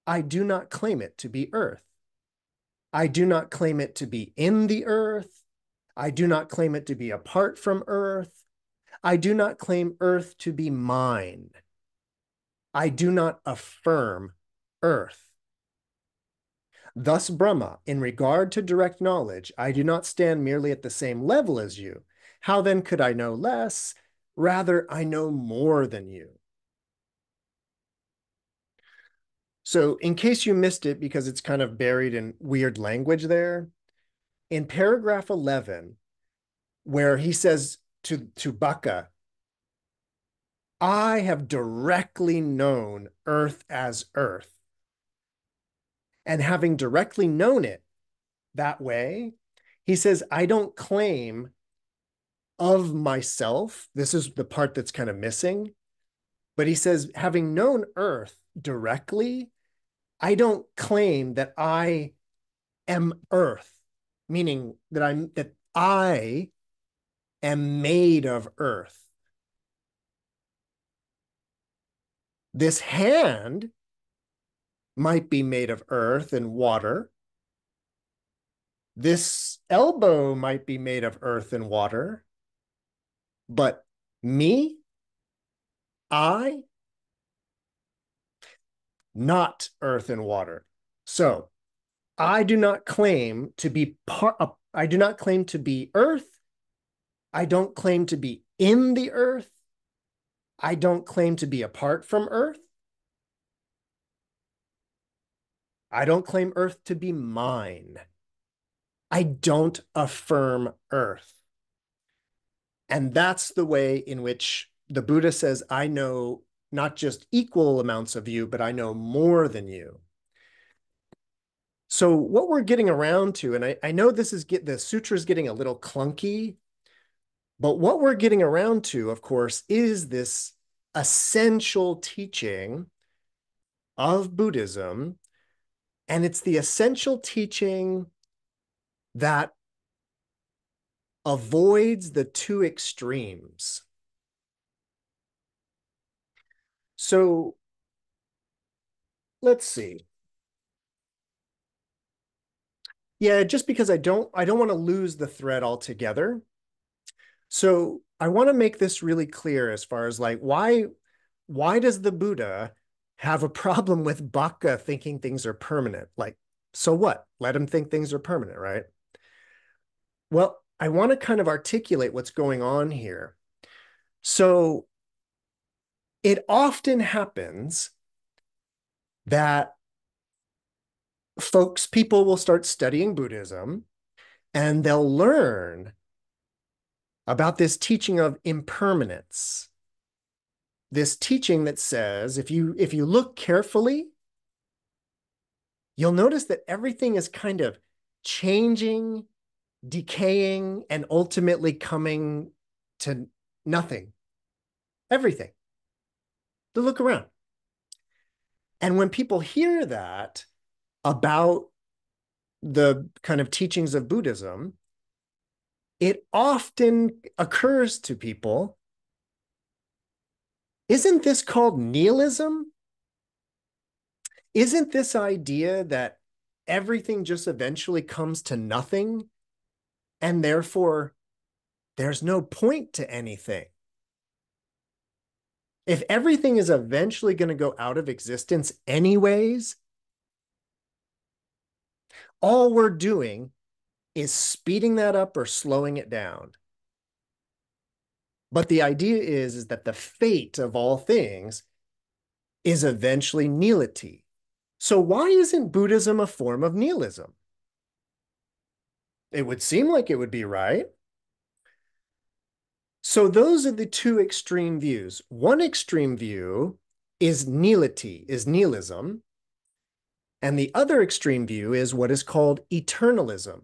Speaker 1: I do not claim it to be earth. I do not claim it to be in the earth. I do not claim it to be apart from earth. I do not claim earth to be mine. I do not affirm earth. Thus, Brahma, in regard to direct knowledge, I do not stand merely at the same level as you. How then could I know less? Rather, I know more than you. So, in case you missed it, because it's kind of buried in weird language there, in paragraph 11, where he says to, to Baka, I have directly known earth as earth. And having directly known it that way, he says, I don't claim of myself. This is the part that's kind of missing. But he says, having known earth directly, I don't claim that I am earth meaning that I'm that I am made of earth. This hand might be made of earth and water. This elbow might be made of earth and water. But me, I, not earth and water. So I do not claim to be part, uh, I do not claim to be earth. I don't claim to be in the earth. I don't claim to be apart from earth. I don't claim earth to be mine. I don't affirm earth. And that's the way in which the Buddha says, I know not just equal amounts of you, but I know more than you. So what we're getting around to, and I, I know this is get the sutra is getting a little clunky, but what we're getting around to, of course, is this essential teaching of Buddhism. And it's the essential teaching that avoids the two extremes. So let's see. Yeah, just because I don't I don't want to lose the thread altogether. So I want to make this really clear as far as like why why does the Buddha have a problem with Baka thinking things are permanent? Like, so what? Let him think things are permanent, right? Well, I want to kind of articulate what's going on here. So it often happens that folks, people will start studying Buddhism and they'll learn about this teaching of impermanence. This teaching that says if you if you look carefully, you'll notice that everything is kind of changing, decaying, and ultimately coming to nothing. Everything. To look around. And when people hear that, about the kind of teachings of Buddhism, it often occurs to people isn't this called nihilism? Isn't this idea that everything just eventually comes to nothing and therefore there's no point to anything? If everything is eventually going to go out of existence anyways, all we're doing is speeding that up or slowing it down. But the idea is, is that the fate of all things is eventually nihility. So why isn't Buddhism a form of nihilism? It would seem like it would be right. So those are the two extreme views. One extreme view is nihility, is nihilism, and the other extreme view is what is called eternalism,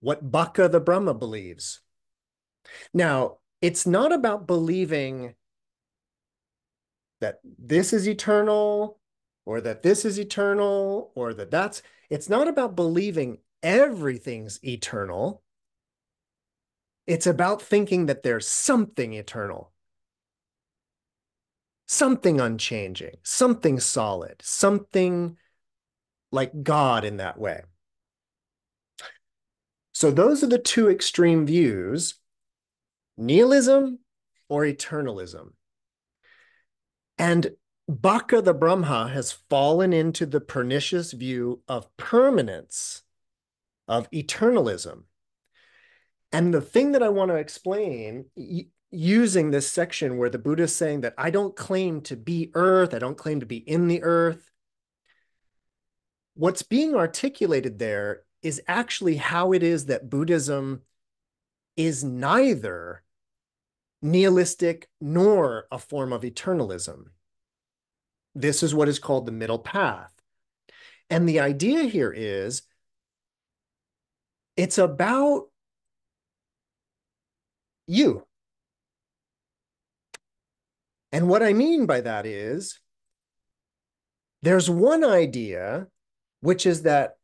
Speaker 1: what Baka the Brahma believes. Now, it's not about believing that this is eternal or that this is eternal or that that's, it's not about believing everything's eternal. It's about thinking that there's something eternal, something unchanging, something solid, something like God in that way. So those are the two extreme views, nihilism or eternalism. And Baka the Brahma has fallen into the pernicious view of permanence, of eternalism. And the thing that I want to explain using this section where the Buddha is saying that I don't claim to be earth, I don't claim to be in the earth, what's being articulated there is actually how it is that Buddhism is neither nihilistic nor a form of eternalism. This is what is called the middle path. And the idea here is it's about you. And what I mean by that is there's one idea which is that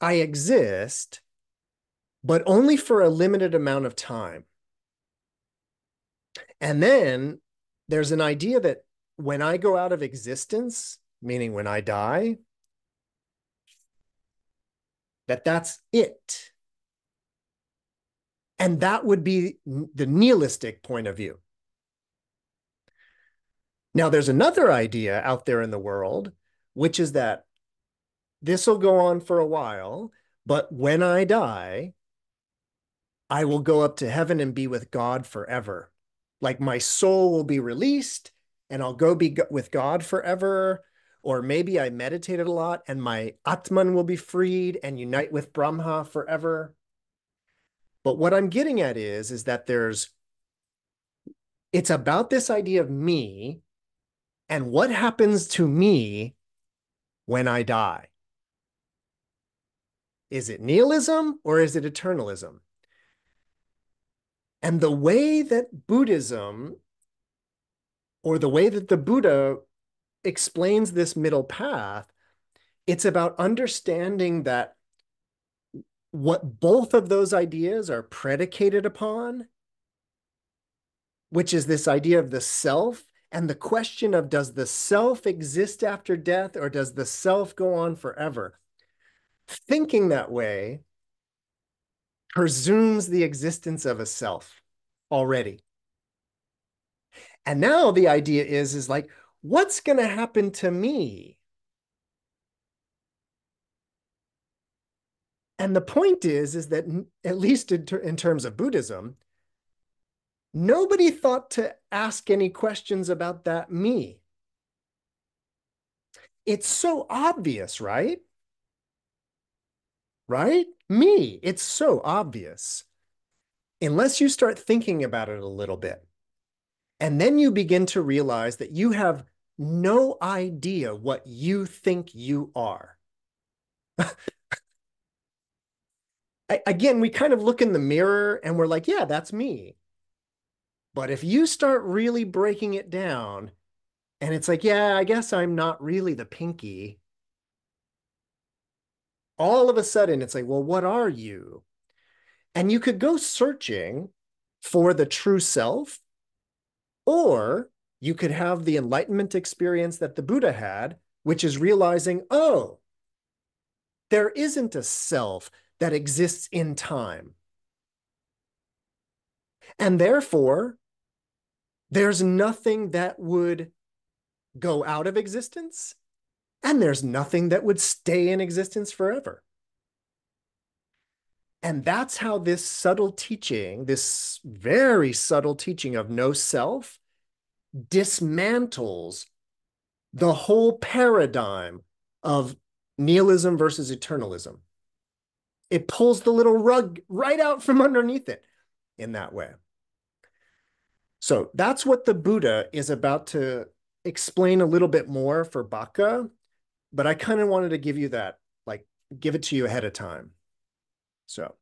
Speaker 1: I exist but only for a limited amount of time. And then there's an idea that when I go out of existence, meaning when I die, that that's it. And that would be the nihilistic point of view. Now, there's another idea out there in the world, which is that this will go on for a while, but when I die, I will go up to heaven and be with God forever. Like my soul will be released and I'll go be with God forever. Or maybe I meditated a lot and my Atman will be freed and unite with Brahma forever. But what I'm getting at is, is that there's, it's about this idea of me and what happens to me when I die. Is it nihilism or is it eternalism? And the way that Buddhism or the way that the Buddha explains this middle path, it's about understanding that what both of those ideas are predicated upon, which is this idea of the self and the question of does the self exist after death or does the self go on forever? Thinking that way presumes the existence of a self already. And now the idea is, is like, what's going to happen to me? And the point is, is that at least in, ter in terms of Buddhism, nobody thought to ask any questions about that me. It's so obvious, right? Right? Me, it's so obvious. Unless you start thinking about it a little bit. And then you begin to realize that you have no idea what you think you are. (laughs) Again, we kind of look in the mirror and we're like, yeah, that's me. But if you start really breaking it down and it's like, yeah, I guess I'm not really the pinky. All of a sudden, it's like, well, what are you? And you could go searching for the true self, or you could have the enlightenment experience that the Buddha had, which is realizing, oh, there isn't a self that exists in time. And therefore, there's nothing that would go out of existence, and there's nothing that would stay in existence forever. And that's how this subtle teaching, this very subtle teaching of no self, dismantles the whole paradigm of nihilism versus eternalism. It pulls the little rug right out from underneath it in that way. So that's what the Buddha is about to explain a little bit more for Baka, but I kind of wanted to give you that, like, give it to you ahead of time. So,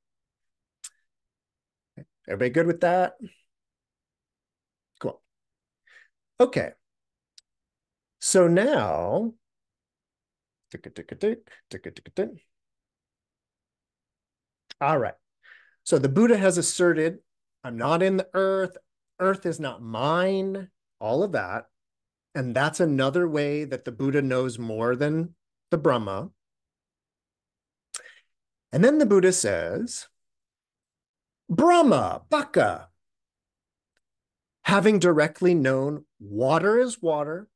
Speaker 1: everybody good with that? Cool. Okay. So now, all right. So the Buddha has asserted, I'm not in the earth. Earth is not mine. All of that. And that's another way that the Buddha knows more than the Brahma. And then the Buddha says, Brahma, Baka, having directly known water is water,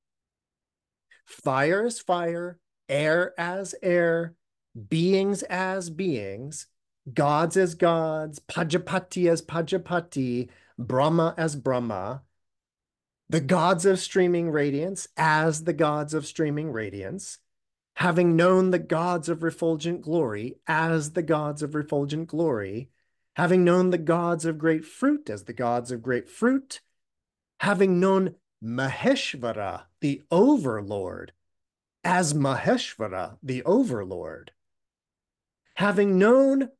Speaker 1: fire is fire, air as air, beings as beings, gods as gods, Pajapati as Pajapati, Brahma as Brahma, the gods of streaming radiance as the gods of streaming radiance, having known the gods of refulgent glory as the gods of refulgent glory, having known the gods of great fruit as the gods of great fruit, having known Maheshvara, the overlord, as Maheshvara, the overlord, having known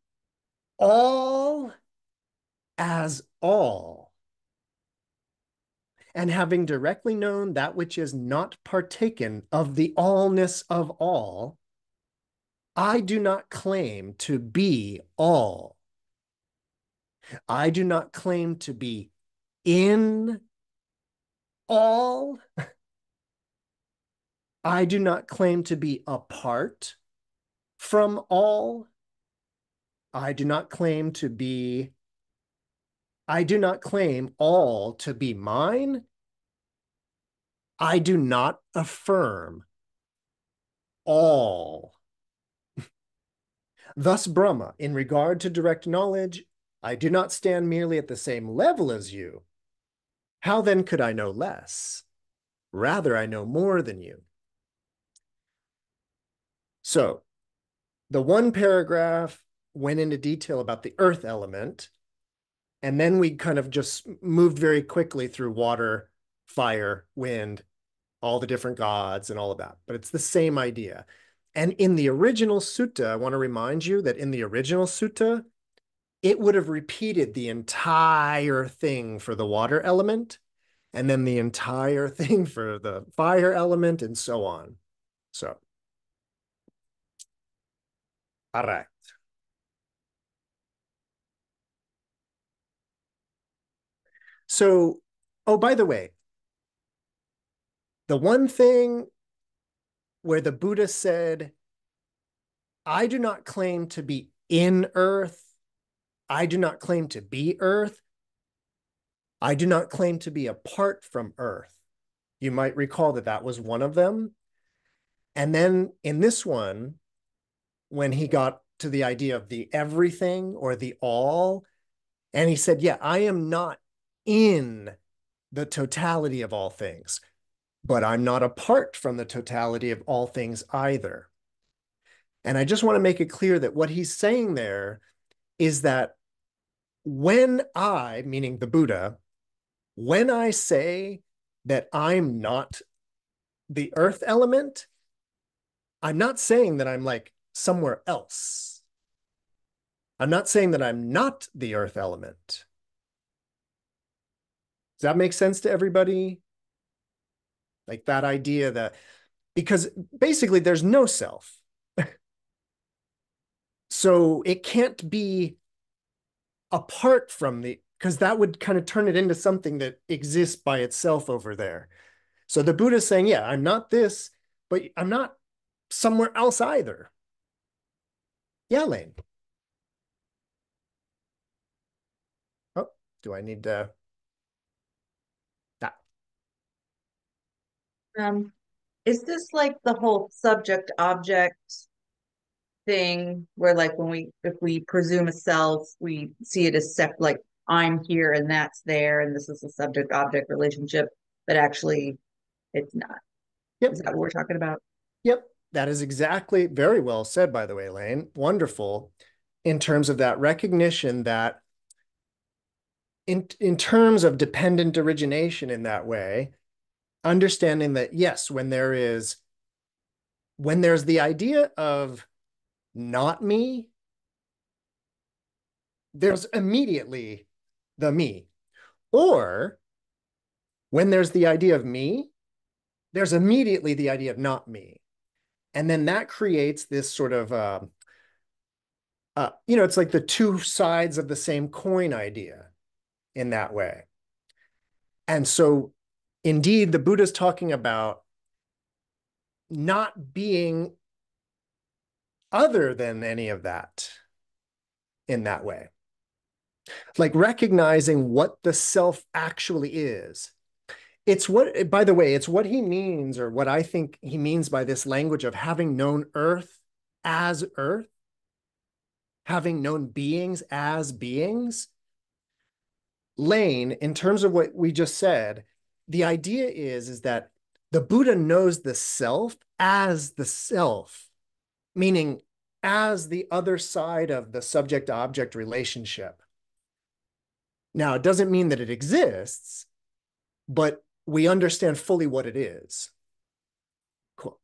Speaker 1: all as all, and having directly known that which is not partaken of the allness of all, I do not claim to be all. I do not claim to be in all. I do not claim to be apart from all. I do not claim to be, I do not claim all to be mine. I do not affirm all. (laughs) Thus, Brahma, in regard to direct knowledge, I do not stand merely at the same level as you. How then could I know less? Rather, I know more than you. So, the one paragraph went into detail about the earth element, and then we kind of just moved very quickly through water, fire, wind, all the different gods, and all of that. But it's the same idea. And in the original sutta, I want to remind you that in the original sutta, it would have repeated the entire thing for the water element and then the entire (laughs) thing for the fire element and so on. So, all right. So, oh, by the way, the one thing where the Buddha said, I do not claim to be in earth I do not claim to be earth. I do not claim to be apart from earth. You might recall that that was one of them. And then in this one, when he got to the idea of the everything or the all, and he said, Yeah, I am not in the totality of all things, but I'm not apart from the totality of all things either. And I just want to make it clear that what he's saying there is that when I, meaning the Buddha, when I say that I'm not the earth element, I'm not saying that I'm like somewhere else. I'm not saying that I'm not the earth element. Does that make sense to everybody? Like that idea that, because basically there's no self. (laughs) so it can't be apart from the because that would kind of turn it into something that exists by itself over there. So the Buddha is saying, yeah, I'm not this, but I'm not somewhere else either. Yeah, Lane. Oh, do I need to?
Speaker 3: That. Um, is this like the whole subject object thing where like when we if we presume a self we see it as sep like i'm here and that's there and this is a subject object relationship but actually it's not? Yep. is that what we're talking about?
Speaker 1: Yep. That is exactly very well said by the way lane wonderful. In terms of that recognition that in in terms of dependent origination in that way understanding that yes when there is when there's the idea of not me, there's immediately the me. Or when there's the idea of me, there's immediately the idea of not me. And then that creates this sort of, uh, uh, you know, it's like the two sides of the same coin idea in that way. And so, indeed, the Buddha's talking about not being other than any of that in that way. Like recognizing what the self actually is. It's what, by the way, it's what he means, or what I think he means by this language of having known earth as earth, having known beings as beings. Lane, in terms of what we just said, the idea is, is that the Buddha knows the self as the self meaning as the other side of the subject object relationship. Now, it doesn't mean that it exists, but we understand fully what it is. Cool.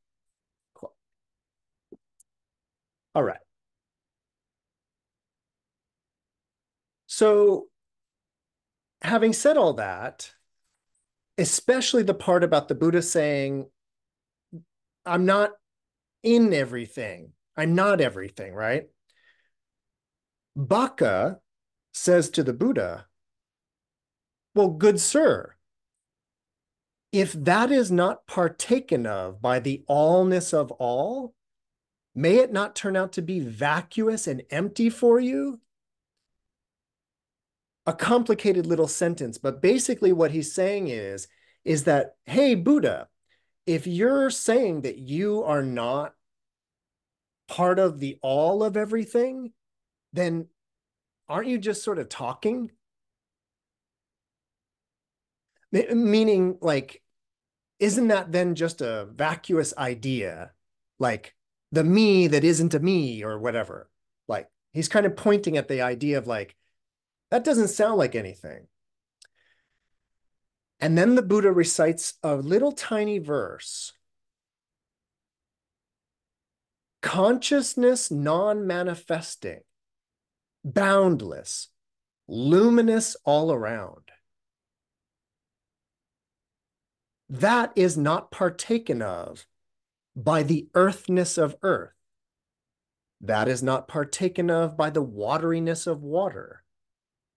Speaker 1: Cool. All right. So, having said all that, especially the part about the Buddha saying, I'm not in everything. I'm not everything, right? Baka says to the Buddha, Well, good sir, if that is not partaken of by the allness of all, may it not turn out to be vacuous and empty for you? A complicated little sentence, but basically what he's saying is, is that, hey, Buddha, if you're saying that you are not part of the all of everything, then aren't you just sort of talking? Meaning, like, isn't that then just a vacuous idea? Like the me that isn't a me or whatever. Like he's kind of pointing at the idea of like, that doesn't sound like anything. And then the Buddha recites a little tiny verse. Consciousness non manifesting, boundless, luminous all around. That is not partaken of by the earthness of earth. That is not partaken of by the wateriness of water.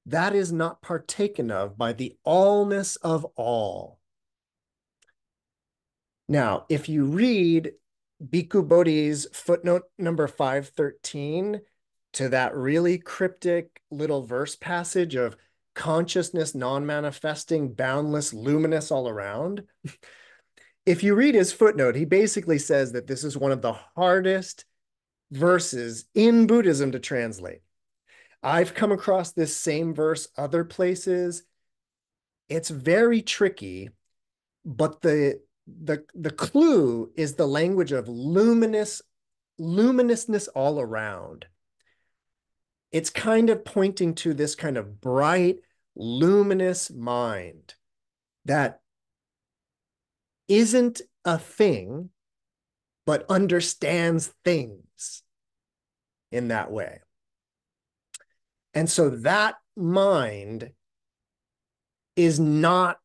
Speaker 1: That is not partaken of by the allness of all. Now, if you read Bhikkhu Bodhi's footnote number 513 to that really cryptic little verse passage of consciousness non-manifesting, boundless, luminous all around. (laughs) if you read his footnote, he basically says that this is one of the hardest verses in Buddhism to translate. I've come across this same verse other places. It's very tricky, but the the the clue is the language of luminous luminousness all around. It's kind of pointing to this kind of bright, luminous mind that isn't a thing, but understands things in that way. And so that mind is not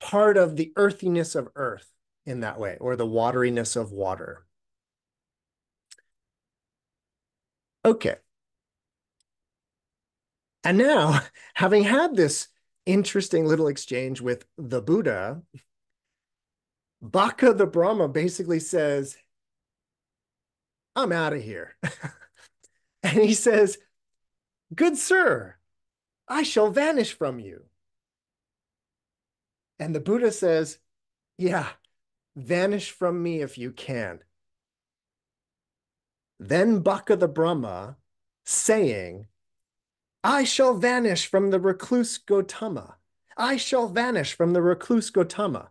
Speaker 1: part of the earthiness of earth in that way, or the wateriness of water. Okay. And now, (laughs) having had this interesting little exchange with the Buddha, Baka the Brahma basically says, I'm out of here. (laughs) and he says, Good sir, I shall vanish from you. And the Buddha says, Yeah, vanish from me if you can. Then Baka the Brahma, saying, I shall vanish from the recluse Gotama. I shall vanish from the recluse Gotama.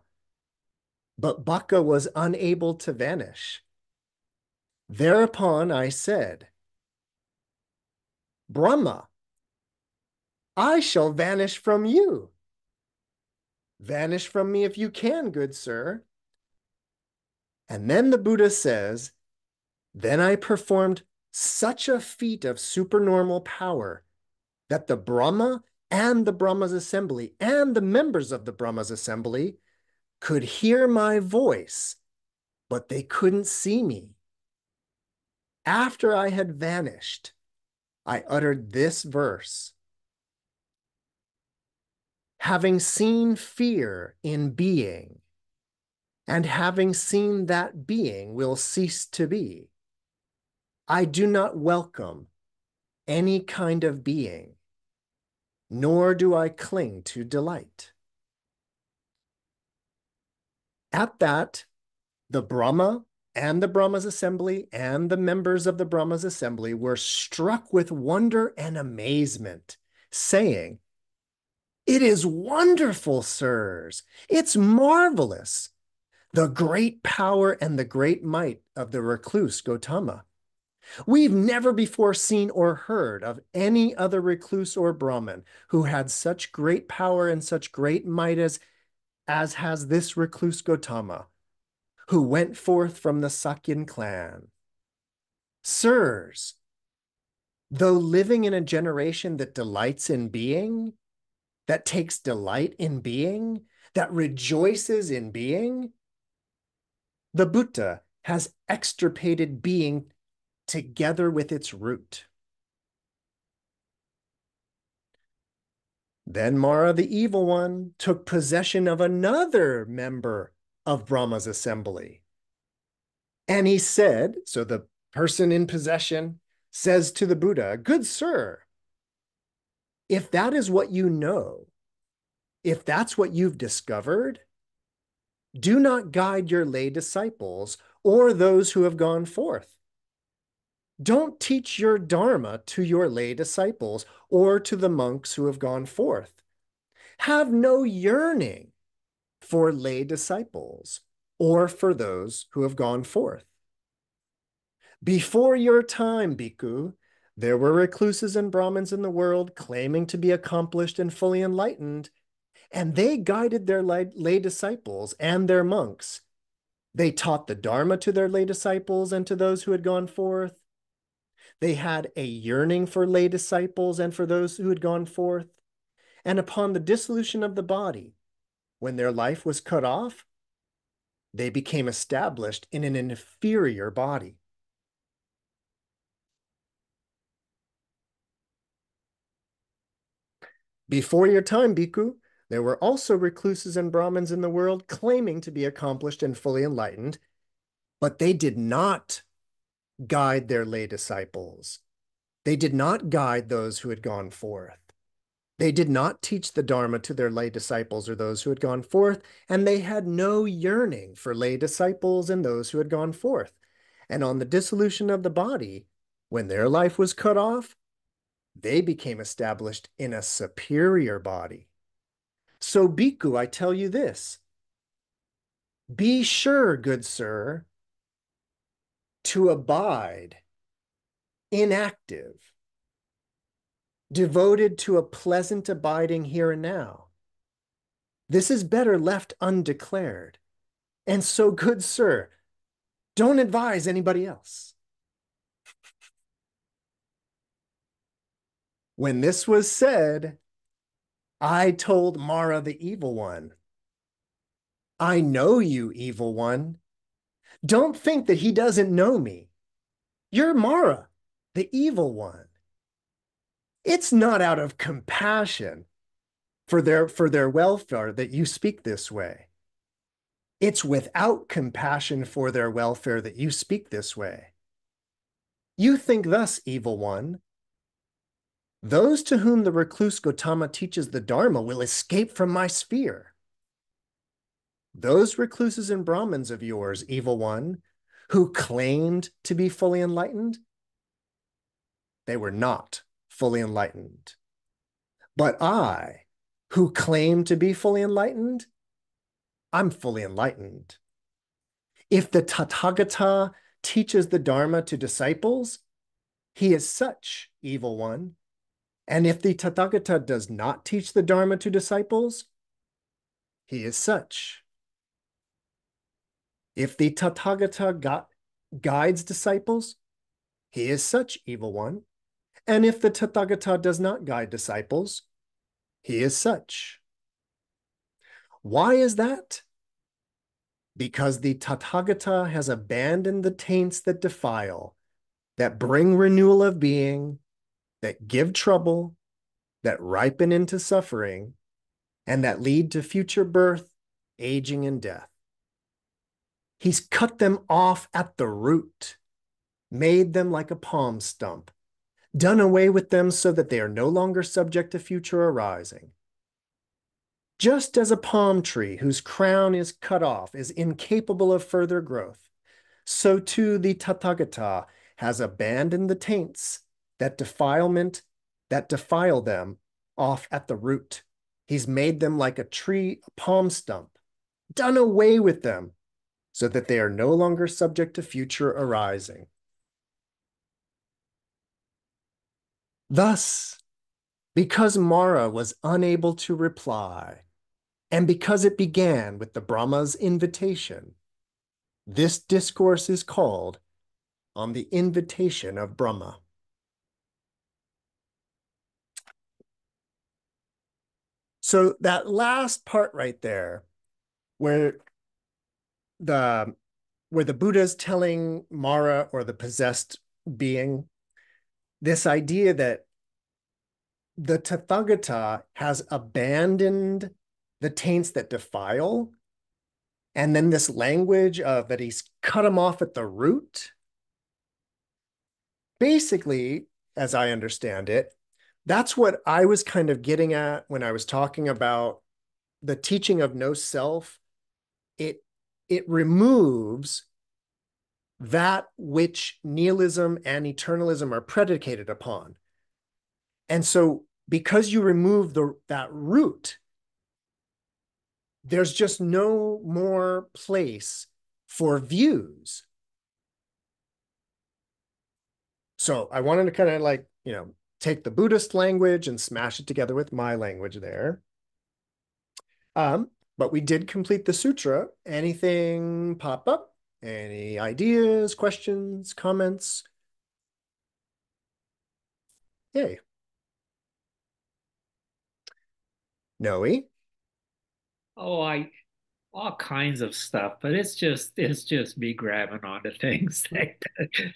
Speaker 1: But Baka was unable to vanish. Thereupon I said, Brahma, I shall vanish from you. Vanish from me if you can, good sir. And then the Buddha says, Then I performed such a feat of supernormal power that the Brahma and the Brahma's assembly and the members of the Brahma's assembly could hear my voice, but they couldn't see me. After I had vanished, I uttered this verse. Having seen fear in being, and having seen that being will cease to be, I do not welcome any kind of being nor do I cling to delight. At that, the Brahma and the Brahma's assembly and the members of the Brahma's assembly were struck with wonder and amazement, saying, It is wonderful, sirs. It's marvelous. The great power and the great might of the recluse Gotama. We've never before seen or heard of any other recluse or Brahmin who had such great power and such great might as, as has this recluse Gotama, who went forth from the Sakyan clan. Sirs, though living in a generation that delights in being, that takes delight in being, that rejoices in being, the Buddha has extirpated being together with its root. Then Mara, the evil one, took possession of another member of Brahma's assembly. And he said, so the person in possession says to the Buddha, Good sir, if that is what you know, if that's what you've discovered, do not guide your lay disciples or those who have gone forth. Don't teach your Dharma to your lay disciples or to the monks who have gone forth. Have no yearning for lay disciples or for those who have gone forth. Before your time, Bhikkhu, there were recluses and Brahmins in the world claiming to be accomplished and fully enlightened, and they guided their lay disciples and their monks. They taught the Dharma to their lay disciples and to those who had gone forth. They had a yearning for lay disciples and for those who had gone forth. And upon the dissolution of the body, when their life was cut off, they became established in an inferior body. Before your time, Bhikkhu, there were also recluses and Brahmins in the world claiming to be accomplished and fully enlightened, but they did not guide their lay disciples. They did not guide those who had gone forth. They did not teach the Dharma to their lay disciples or those who had gone forth, and they had no yearning for lay disciples and those who had gone forth. And on the dissolution of the body, when their life was cut off, they became established in a superior body. So, Bhikkhu, I tell you this be sure, good sir, to abide inactive, devoted to a pleasant abiding here and now. This is better left undeclared. And so, good sir, don't advise anybody else. When this was said, I told Mara the evil one, I know you, evil one. Don't think that he doesn't know me. You're Mara, the evil one. It's not out of compassion for their, for their welfare that you speak this way. It's without compassion for their welfare that you speak this way. You think thus, evil one. Those to whom the recluse Gotama teaches the Dharma will escape from my sphere. Those recluses and Brahmins of yours, evil one, who claimed to be fully enlightened, they were not fully enlightened. But I, who claim to be fully enlightened, I'm fully enlightened. If the Tathagata teaches the Dharma to disciples, he is such, evil one. And if the Tathagata does not teach the Dharma to disciples, he is such. If the Tathagata got, guides disciples, he is such evil one. And if the Tathagata does not guide disciples, he is such. Why is that? Because the Tathagata has abandoned the taints that defile, that bring renewal of being, that give trouble, that ripen into suffering, and that lead to future birth, aging, and death. He's cut them off at the root, made them like a palm stump, done away with them so that they are no longer subject to future arising. Just as a palm tree whose crown is cut off is incapable of further growth, so too the Tathagata has abandoned the taints, that defilement, that defile them off at the root. He's made them like a tree, a palm stump, done away with them so that they are no longer subject to future arising. Thus, because Mara was unable to reply, and because it began with the Brahma's invitation, this discourse is called On the Invitation of Brahma. So that last part right there, where the where the Buddha is telling Mara or the possessed being this idea that the Tathagata has abandoned the taints that defile. And then this language of that he's cut them off at the root. Basically, as I understand it, that's what I was kind of getting at when I was talking about the teaching of no self. It it removes that which nihilism and eternalism are predicated upon. And so because you remove the that root, there's just no more place for views. So I wanted to kind of like, you know, take the Buddhist language and smash it together with my language there. Um, but we did complete the sutra. Anything pop up? Any ideas, questions, comments? Yay. Noe?
Speaker 4: Oh, I all kinds of stuff, but it's just it's just me grabbing onto things. (laughs) they,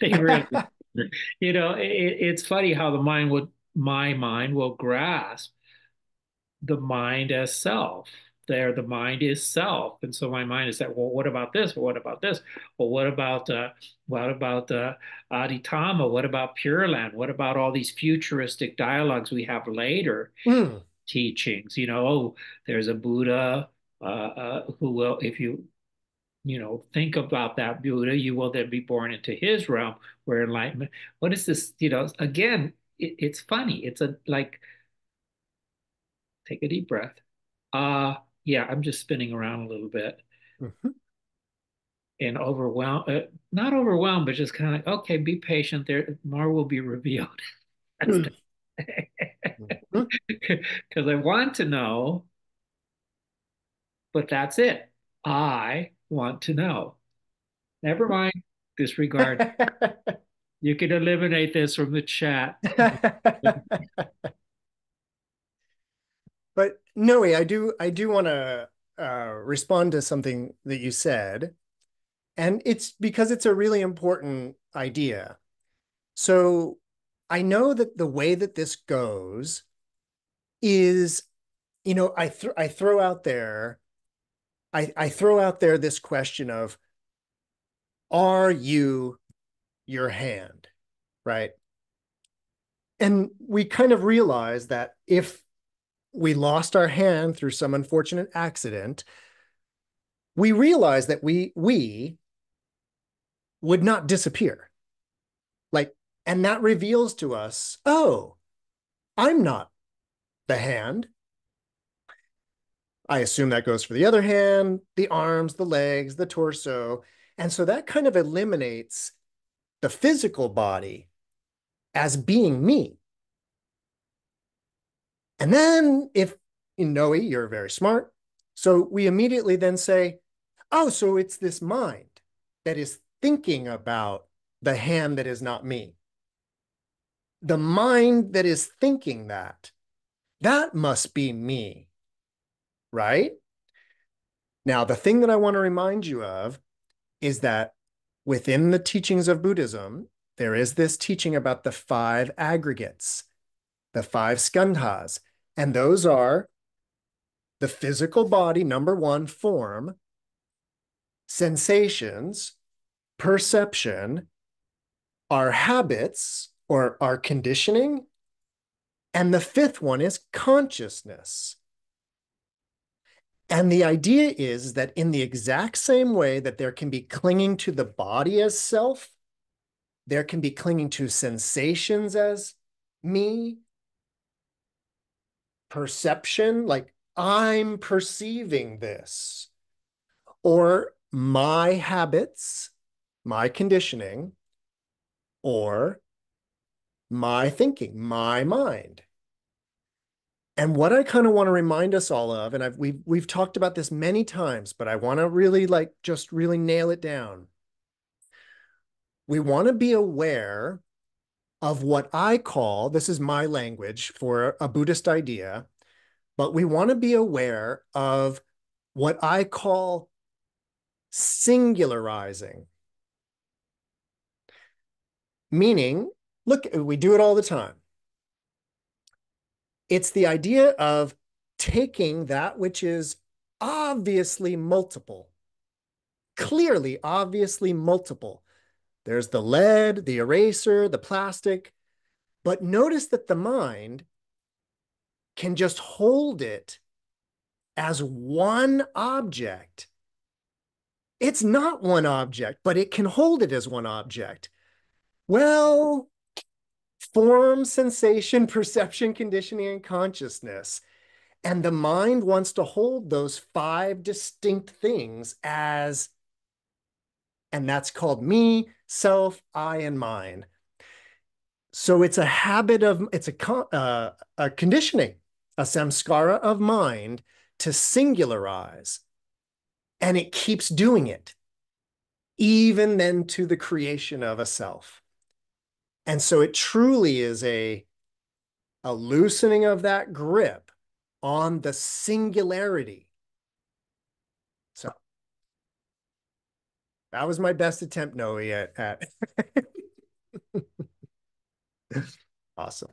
Speaker 4: they really, (laughs) you know, it, it's funny how the mind would my mind will grasp the mind as self. There, the mind is self, and so my mind is that. Well, what about this? Well, what about this? Well, what about uh, what about uh, Aditama? What about Pure Land? What about all these futuristic dialogues we have later?
Speaker 1: Mm
Speaker 4: teachings. You know, oh, there's a Buddha uh, uh, who will, if you, you know, think about that Buddha, you will then be born into his realm where enlightenment. What is this? You know, again, it, it's funny. It's a like, take a deep breath. Uh, yeah, I'm just spinning around a little bit. Mm-hmm. And overwhelmed, uh, not overwhelmed, but just kind of like, okay. Be patient. There, more will be revealed. (laughs) Because (laughs) I want to know, but that's it. I want to know. Never mind, disregard. (laughs) you can eliminate this from the chat.
Speaker 1: But Noe, I do I do want to uh, respond to something that you said, and it's because it's a really important idea. So I know that the way that this goes is, you know, I th- I throw out there, I I throw out there this question of, are you your hand, right? And we kind of realize that if we lost our hand through some unfortunate accident, we realize that we we would not disappear. Like and that reveals to us, oh, I'm not the hand. I assume that goes for the other hand, the arms, the legs, the torso. And so that kind of eliminates the physical body as being me. And then if you know you're very smart. So we immediately then say, oh, so it's this mind that is thinking about the hand that is not me the mind that is thinking that, that must be me, right? Now, the thing that I want to remind you of is that within the teachings of Buddhism, there is this teaching about the five aggregates, the five skandhas, and those are the physical body, number one, form, sensations, perception, our habits, or our conditioning. And the fifth one is consciousness. And the idea is that in the exact same way that there can be clinging to the body as self, there can be clinging to sensations as me, perception, like I'm perceiving this, or my habits, my conditioning, or my thinking, my mind. And what I kind of want to remind us all of, and I've we've we've talked about this many times, but I want to really like just really nail it down. We want to be aware of what I call, this is my language for a Buddhist idea, but we want to be aware of what I call singularizing. Meaning Look, we do it all the time. It's the idea of taking that which is obviously multiple, clearly, obviously multiple. There's the lead, the eraser, the plastic, but notice that the mind can just hold it as one object. It's not one object, but it can hold it as one object. Well, form, sensation, (laughs) perception, conditioning, and consciousness. And the mind wants to hold those five distinct things as, and that's called me, self, I, and mine. So it's a habit of, it's a, uh, a conditioning, a samskara of mind to singularize. And it keeps doing it, even then to the creation of a self. And so it truly is a, a loosening of that grip on the singularity. So that was my best attempt, Noe, at, at (laughs) awesome.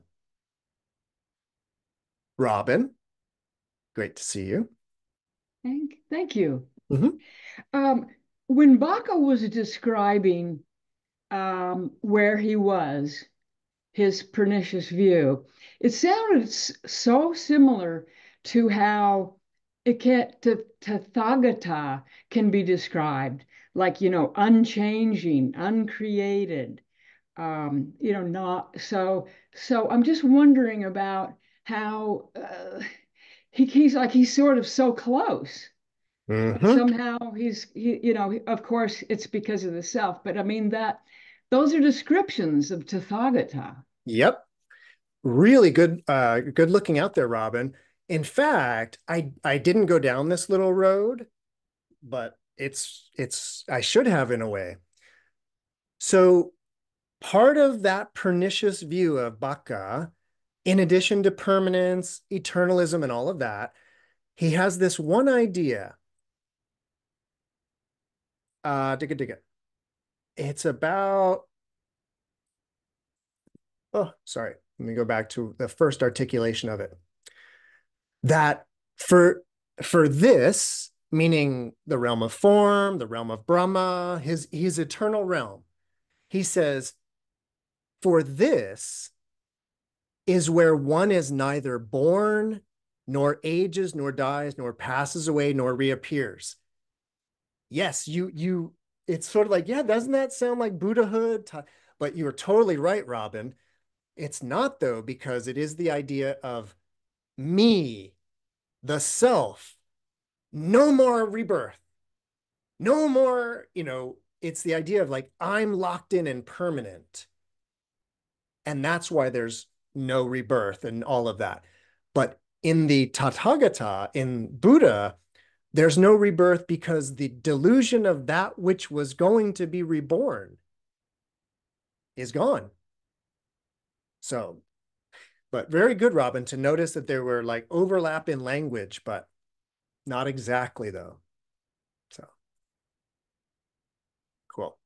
Speaker 1: Robin, great to see you.
Speaker 5: Thank, thank you. Mm-hmm. Um, when Baka was describing um, where he was, his pernicious view, it sounded so similar to how it can, to, Tathagata can be described, like, you know, unchanging, uncreated, um, you know, not so. So I'm just wondering about how uh, he, he's like he's sort of so close. Mm-hmm. Somehow he's, he, you know, of course it's because of the self, but I mean that those are descriptions of Tathagata.
Speaker 1: Yep, really good. Uh, good looking out there, Robin. In fact, I I didn't go down this little road, but it's it's I should have in a way. So part of that pernicious view of Baka, in addition to permanence, eternalism, and all of that, he has this one idea. Uh, dig it, dig it. It's about. Oh, sorry. Let me go back to the first articulation of it. That for for this, meaning the realm of form, the realm of Brahma, his his eternal realm, he says for this is where one is neither born, nor ages, nor dies, nor passes away, nor reappears. Yes, you you it's sort of like, yeah, doesn't that sound like Buddhahood? But you're totally right, Robin. It's not though, because it is the idea of me, the self, no more rebirth, no more, you know, it's the idea of like, I'm locked in and permanent. And that's why there's no rebirth and all of that. But in the Tathagata, in Buddha, there's no rebirth because the delusion of that which was going to be reborn is gone. So, but very good, Robin, to notice that there were like overlap in language, but not exactly though. So, cool.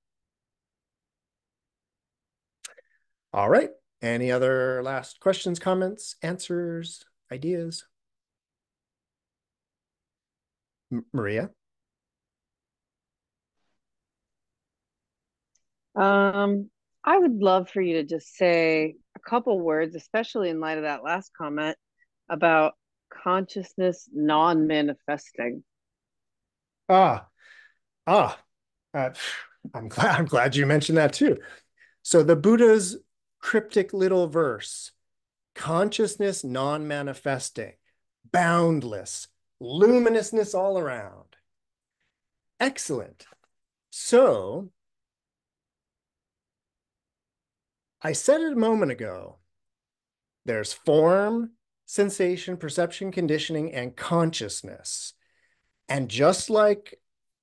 Speaker 1: All right. Any other last questions, comments, answers, ideas? M Maria?
Speaker 6: Um, I would love for you to just say a couple words, especially in light of that last comment about consciousness non-manifesting.
Speaker 1: Ah, ah, uh, I'm glad. I'm glad you mentioned that too. So the Buddha's cryptic little verse consciousness non manifesting, boundless, luminousness all around. Excellent. So, I said it a moment ago there's form, sensation, perception, conditioning, and consciousness. And just like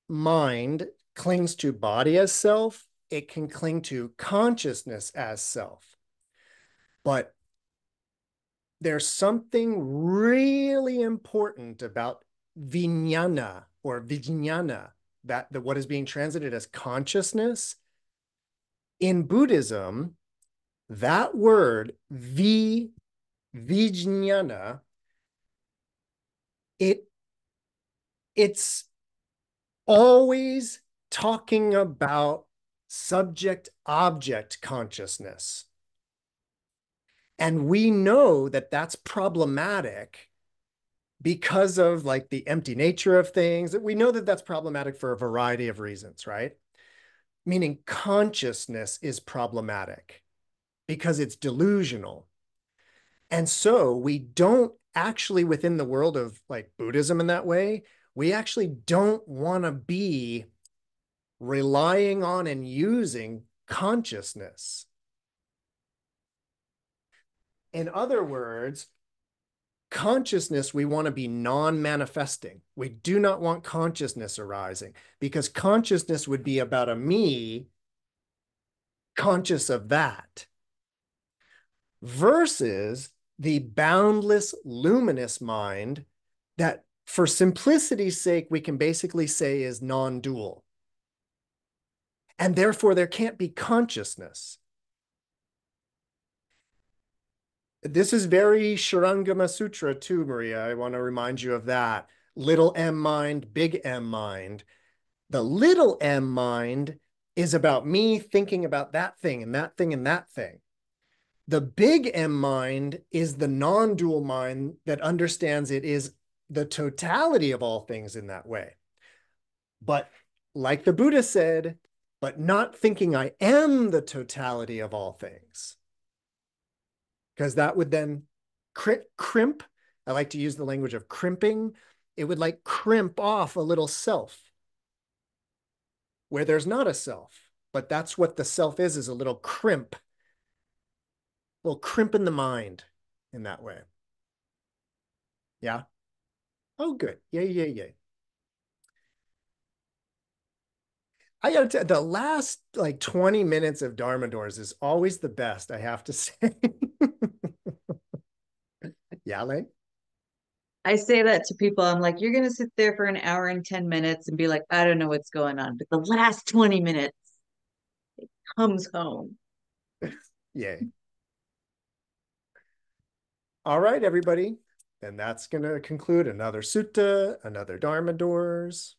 Speaker 1: mind clings to body as self, it can cling to consciousness as self. But there's something really important about vijnana or vijnana, that the, what is being translated as consciousness. In Buddhism, that word, vi, vijnana, it it's always talking about subject object consciousness. And we know that that's problematic because of like the empty nature of things. We know that that's problematic for a variety of reasons, right? Meaning consciousness is problematic because it's delusional. And so we don't actually, within the world of like Buddhism in that way, we actually don't want to be relying on and using consciousness. In other words, consciousness, we want to be non manifesting. We do not want consciousness arising because consciousness would be about a me conscious of that versus the boundless, luminous mind that, for simplicity's sake, we can basically say is non dual. And therefore, there can't be consciousness. This is very Shurangama Sutra, too, Maria. I want to remind you of that. Little m mind, big M mind. The little m mind is about me thinking about that thing and that thing and that thing. The big M mind is the non dual mind that understands it is the totality of all things in that way. But like the Buddha said, but not thinking I am the totality of all things. Because that would then crimp. I like to use the language of crimping. It would like crimp off a little self where there's not a self, but that's what the self is, is a little crimp will crimp in the mind in that way. Yeah. Oh, good. Yeah, yeah, yeah. I gotta tell the last like 20 minutes of Dharma Doors is always the best, I have to (laughs) say. yeah, Lane?
Speaker 3: I say that to people. I'm like, you're gonna sit there for an hour and 10 minutes and be like, I don't know what's going on. But the last 20 minutes, it comes home. (laughs)
Speaker 1: Yay. All right, everybody. And that's going to conclude another sutta, another Dharma doors.